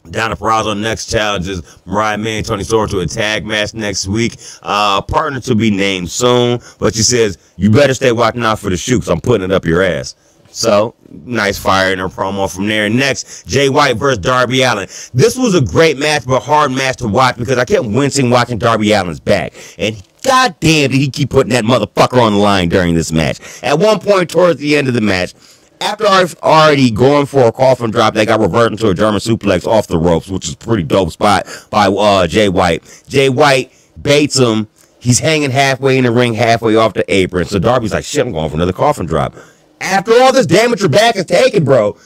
Deonna Purrazzo next challenges Mariah May and Toni Storm to a tag match next week. Uh, partner to be named soon, but she says you better stay watching out for the 'cause I'm putting it up your ass. So nice fire in her promo from there. Next, Jay White versus Darby Allin. This was a great match, but a hard match to watch because I kept wincing watching Darby Allin's back. And god damn did he keep putting that motherfucker on the line during this match. At one point towards the end of the match, after I've already going for a coffin drop they got reverted into a German suplex off the ropes, which is pretty dope spot by uh, Jay White. Jay White baits him. He's hanging halfway in the ring, halfway off the apron. So Darby's like, shit, I'm going for another coffin drop. After all this damage your back is taken, bro,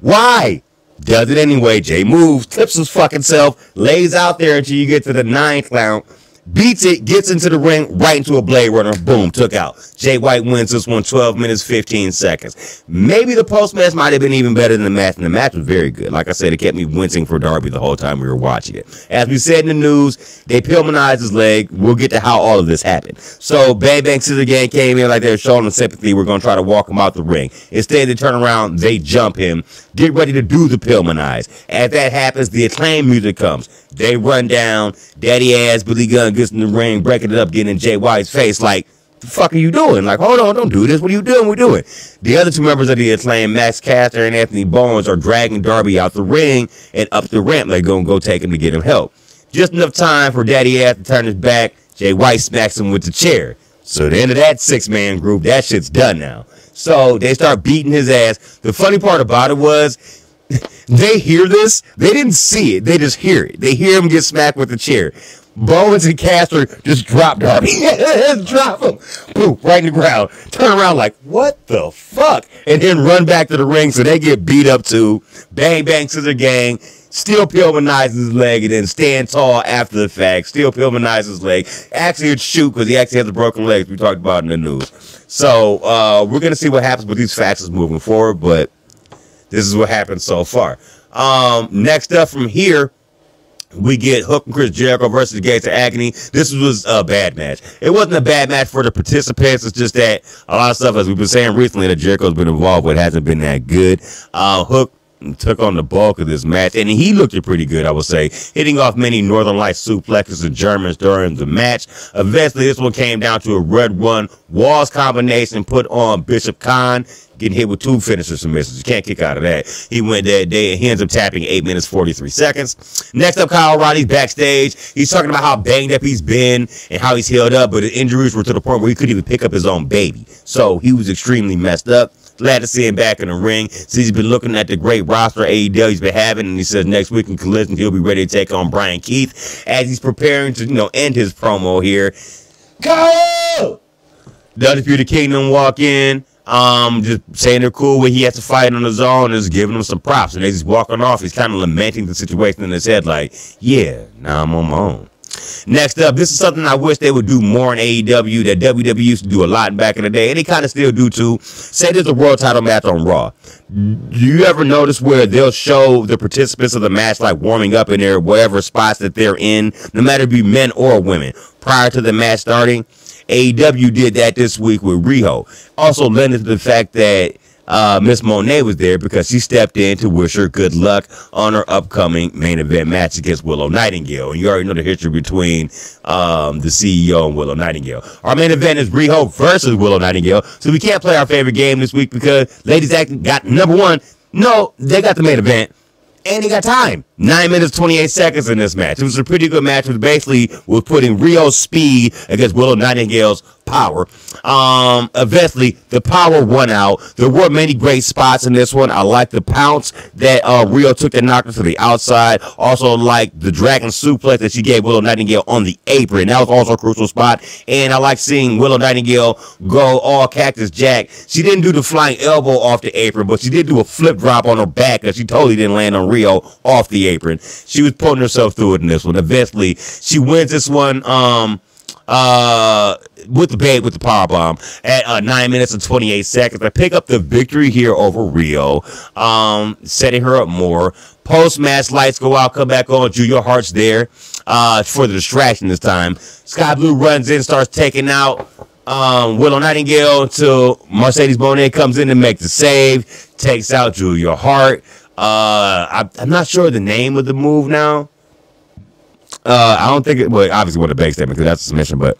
why? Does it anyway. Jay moves, clips his fucking self, lays out there until you get to the ninth count. Beats it, gets into the ring, right into a Blade Runner. Boom, took out. Jay White wins this one 12 minutes, 15 seconds. Maybe the post match might have been even better than the match, and the match was very good. Like I said, it kept me wincing for Darby the whole time we were watching it. As we said in the news, they Pillmanized his leg. We'll get to how all of this happened. So Bang Bang Scissor Gang came in like they were showing him sympathy. We're going to try to walk him out the ring. Instead, they turn around, they jump him, get ready to do the Pillmanize. As that happens, the acclaim music comes. They run down. Daddy ass Billy Gunn gets in the ring, breaking it up, getting in Jay White's face like, the fuck are you doing? Like, hold on, don't do this. What are you doing? We're doing. The other two members of the acclaim, Max Caster and Anthony Bowens, are dragging Darby out the ring and up the ramp. They're gonna go take him to get him help. Just enough time for Daddy ass to turn his back. Jay White smacks him with the chair. So the end of that six man group, that shit's done now. So they start beating his ass. The funny part about it was they hear this. They didn't see it. They just hear it. They hear him get smacked with the chair. Bowens and Caster just drop Darby. Drop him. Boom, right in the ground. Turn around like, what the fuck? And then run back to the ring so they get beat up too. Bang Bang Scissor Gang. Still Pillmanizes his leg and then stand tall after the fact. Still Pillmanizes his leg. Actually, it's shoot because he actually has a broken leg. We talked about in the news. So uh, we're gonna see what happens with these faxes moving forward, but this is what happened so far. Um, next up from here, we get Hook and Chris Jericho versus the Gates of Agony. This was a bad match. It wasn't a bad match for the participants. It's just that a lot of stuff, as we've been saying recently, that Jericho's been involved with hasn't been that good. Uh, Hook took on the bulk of this match, and he looked pretty good, I would say, hitting off many Northern Lights suplexes and Germans during the match. Eventually, this one came down to a red one walls combination put on Bishop Kaun. Getting hit with two finisher submissions. You can't kick out of that. He went that day. He ends up tapping 8 minutes 43 seconds. Next up, Kyle O'Reilly's backstage. He's talking about how banged up he's been and how he's healed up, but the injuries were to the point where he couldn't even pick up his own baby. So he was extremely messed up. Glad to see him back in the ring. Since he's been looking at the great roster AEW he's been having, and he says next week in Collision he'll be ready to take on Bryan Keith as he's preparing to, you know, end his promo here. Go! The Undisputed Kingdom walk in, um, just saying they're cool when he has to fight on his own, just giving him some props. And as he's walking off, he's kind of lamenting the situation in his head, like, yeah, now I'm on my own. Next up, this is something I wish they would do more in AEW that WWE used to do a lot back in the day, and they kind of still do too. Say there's a world title match on Raw. Do you ever notice where they'll show the participants of the match like warming up in their whatever spots that they're in, no matter be men or women, prior to the match starting? AEW did that this week with Riho. Also lending to the fact that uh, Miss Moné was there because she stepped in to wish her good luck on her upcoming main event match against Willow Nightingale. And you already know the history between um, the CEO and Willow Nightingale. Our main event is Riho versus Willow Nightingale. So we can't play our favorite game this week because Ladies Act got number one. No, they got the main event. And they got time. Nine minutes, 28 seconds in this match. It was a pretty good match. Was basically was putting Riho's speed against Willow Nightingale's power. Um, eventually, the power won out. There were many great spots in this one. I like the pounce that uh, Riho took the knocker to the outside. Also, like the dragon suplex that she gave Willow Nightingale on the apron. That was also a crucial spot. And I like seeing Willow Nightingale go all Cactus Jack. She didn't do the flying elbow off the apron, but she did do a flip drop on her back because she totally didn't land on Riho off the apron. She was putting herself through it in this one. Eventually, she wins this one. Um, uh with the bait with the power bomb at uh, nine minutes and 28 seconds. I pick up the victory here over Riho, um, setting her up more. Post match lights go out, come back on. Julia Hart's there uh, for the distraction this time. Skye Blue runs in, starts taking out um, Willow Nightingale until Mercedes Moné comes in to make the save, takes out Julia Hart. Uh, I, I'm not sure the name of the move now. Uh, I don't think it. Well, obviously, what a base statement because that's a submission, but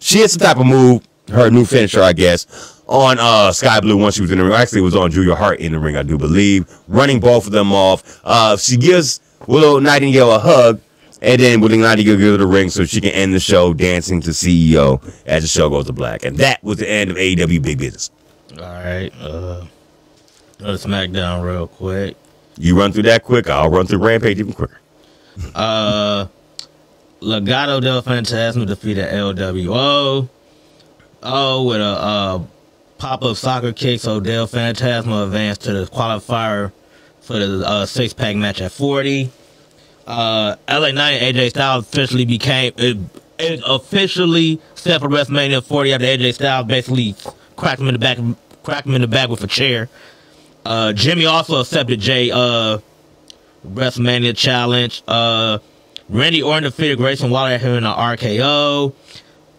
she had some type of move. Her new finisher, I guess, on uh, Skye Blue once she was in the ring. Actually, it was on Julia Hart in the ring, I do believe. Running both of them off. Uh, she gives Willow Nightingale a hug, and then Willow Nightingale gives her the ring so she can end the show dancing to CEO as the show goes to black. And that was the end of AEW Big Business. All right. Uh, to SmackDown real quick. You run through that quick, I'll run through Rampage even quicker. Uh, Legado del Fantasma defeated LWO. Oh, with a uh, pop up soccer kick, so Del Fantasma advanced to the qualifier for the uh, six pack match at 40. Uh, LA Knight and AJ Styles officially became it, it officially set for WrestleMania 40 after AJ Styles basically cracked him in the back, cracked him in the back with a chair. Uh, Jimmy also accepted Jey uh, WrestleMania challenge. Uh, Randy Orton defeated Grayson Waller here in an RKO.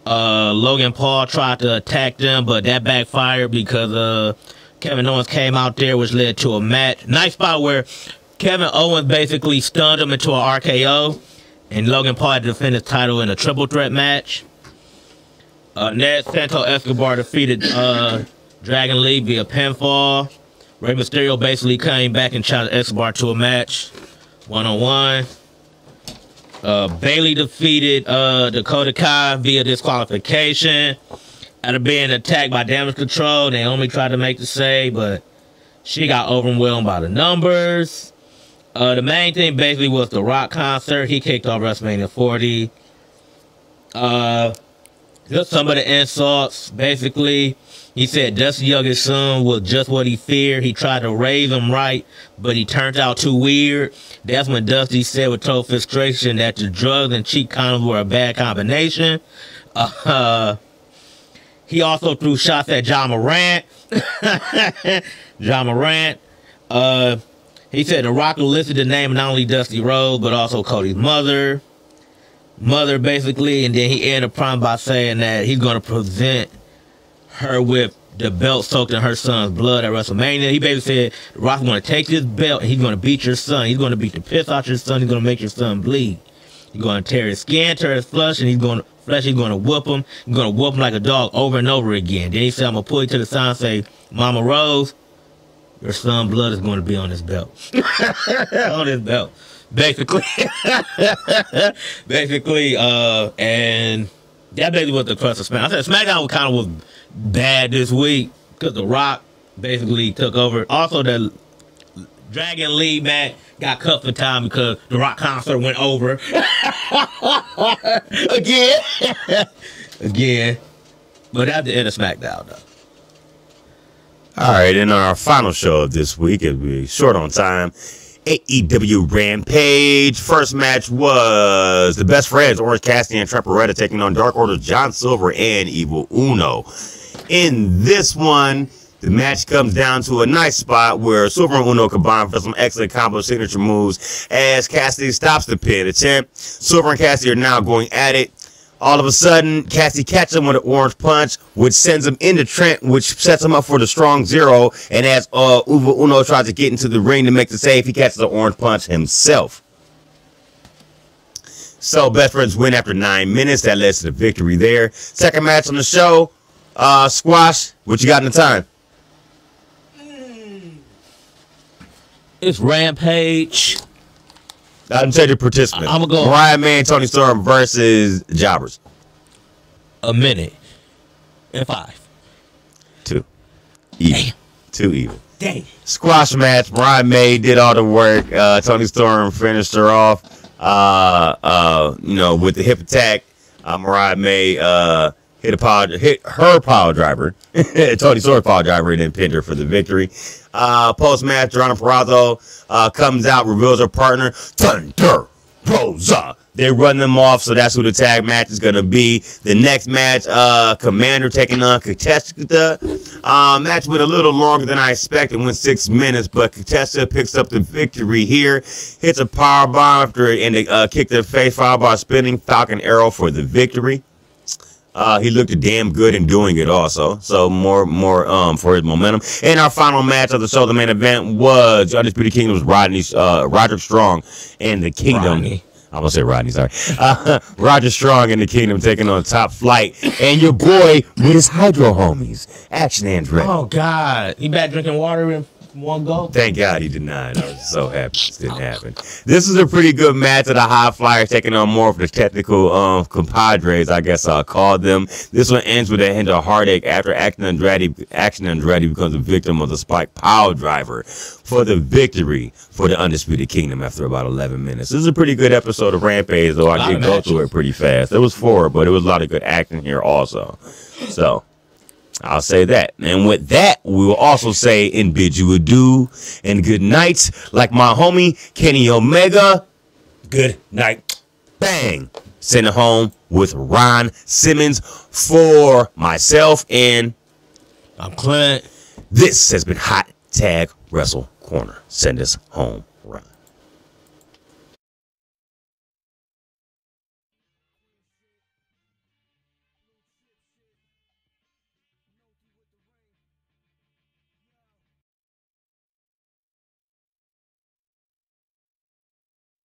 Uh, Logan Paul tried to attack them, but that backfired because uh, Kevin Owens came out there, which led to a match. Nice spot where Kevin Owens basically stunned him into an RKO, and Logan Paul had to defend his title in a triple threat match. Uh, Ned Santo Escobar defeated uh, Dragon Lee via pinfall. Rey Mysterio basically came back and challenged Escobar to a match, one on one. Uh, Bayley defeated uh, Dakota Kai via disqualification. After being attacked by Damage Control, Naomi tried to make the save, but she got overwhelmed by the numbers. Uh, the main thing basically was the Rock concert. He kicked off WrestleMania 40. Uh, just some of the insults. Basically, he said Dusty youngest son was just what he feared. He tried to raise him right, but he turned out too weird. That's when Dusty said with total frustration that the drugs and cheap condoms were a bad combination. Uh, he also threw shots at John Morant. John Morant. Uh, he said The Rock listed the name not only Dusty Rhodes, but also Cody's mother. Mother, basically, and then he ended the prime by saying that he's going to present her with the belt soaked in her son's blood at WrestleMania. He basically said Rock's going to take this belt and he's going to beat your son. He's going to beat the piss out your son. He's going to make your son bleed. He's going to tear his skin, tear his flesh, and he's going to flesh. He's going to whoop him. He's going to whoop him like a dog over and over again. Then he said, "I'm gonna pull you to the side and say, Mama Rhodes, your son blood is going to be on this belt, on this belt." Basically, basically, uh, and that basically was the crux of SmackDown. I said SmackDown kind of was bad this week because The Rock basically took over. Also, the Dragon Lee match got cut for time because The Rock concert went over again, again. But that's the end of SmackDown, though. All right, and our final show of this week, it'll be short on time. AEW Rampage. First match was the best friends, Orange Cassidy and Trent Beretta, taking on Dark Order, John Silver, and Evil Uno. In this one, the match comes down to a nice spot where Silver and Uno combine for some excellent combo signature moves as Cassidy stops the pin attempt. Silver and Cassidy are now going at it. All of a sudden, Cassie catches him with an orange punch, which sends him into Trent, which sets him up for the strong zero. And as uh, Uva Uno tries to get into the ring to make the save, he catches the orange punch himself. So, best friends win after nine minutes. That led to the victory there. Second match on the show, uh, squash. What you got in the time? It's Rampage. I didn't tell you the participants. I'ma go- Mariah May and Toni Storm versus Jobbers. A minute and five. Two. Even. Two even. Dang. squash match. Mariah May did all the work. Uh, Toni Storm finished her off. Uh, uh, you know, with the hip attack. Uh, Mariah May uh, hit a power, hit her power driver. Toni Storm's power driver, and then pinned her for the victory. Uh, Post match, Geronimo Purrazzo uh, comes out, reveals her partner, Thunder Rosa. They run them off, so that's who the tag match is gonna be. The next match, uh, Komander taking on Contesta. Uh, match went a little longer than I expected, went six minutes, but Contesta picks up the victory here. Hits a power bomb after and they uh, kick the face by spinning Falcon Arrow for the victory. Uh, he looked damn good in doing it also. So more, more, um, for his momentum. And our final match of the show, the main event was Undisputed Kingdom's Rodney, uh, Roderick Strong and the Kingdom. Rodney. I'm gonna say Rodney, sorry. Uh, Roger Strong and the Kingdom taking on Top Flight and your boy with his Hydro homies, Action Andretti. Oh God, he back drinking water in one go. Thank God he did not. I was so happy this didn't happen. This is a pretty good match of the High Flyers taking on more of the technical um, compadres, I guess I'll call them. This one ends with a hint of heartache after Action Andretti, Action Andretti becomes a victim of the Spike Power Driver for the victory for the Undisputed Kingdom after about 11 minutes. This is a pretty good episode of Rampage, though I did go matches. through it pretty fast. There was four, but it was a lot of good action here also. So. I'll say that. And with that, we will also say and bid you adieu and good night, like my homie Kenny Omega. Good night. Bang. Send it home with Ron Simmons for myself and I'm Clint. this has been Hot Tag Wrestle Corner. Send us home.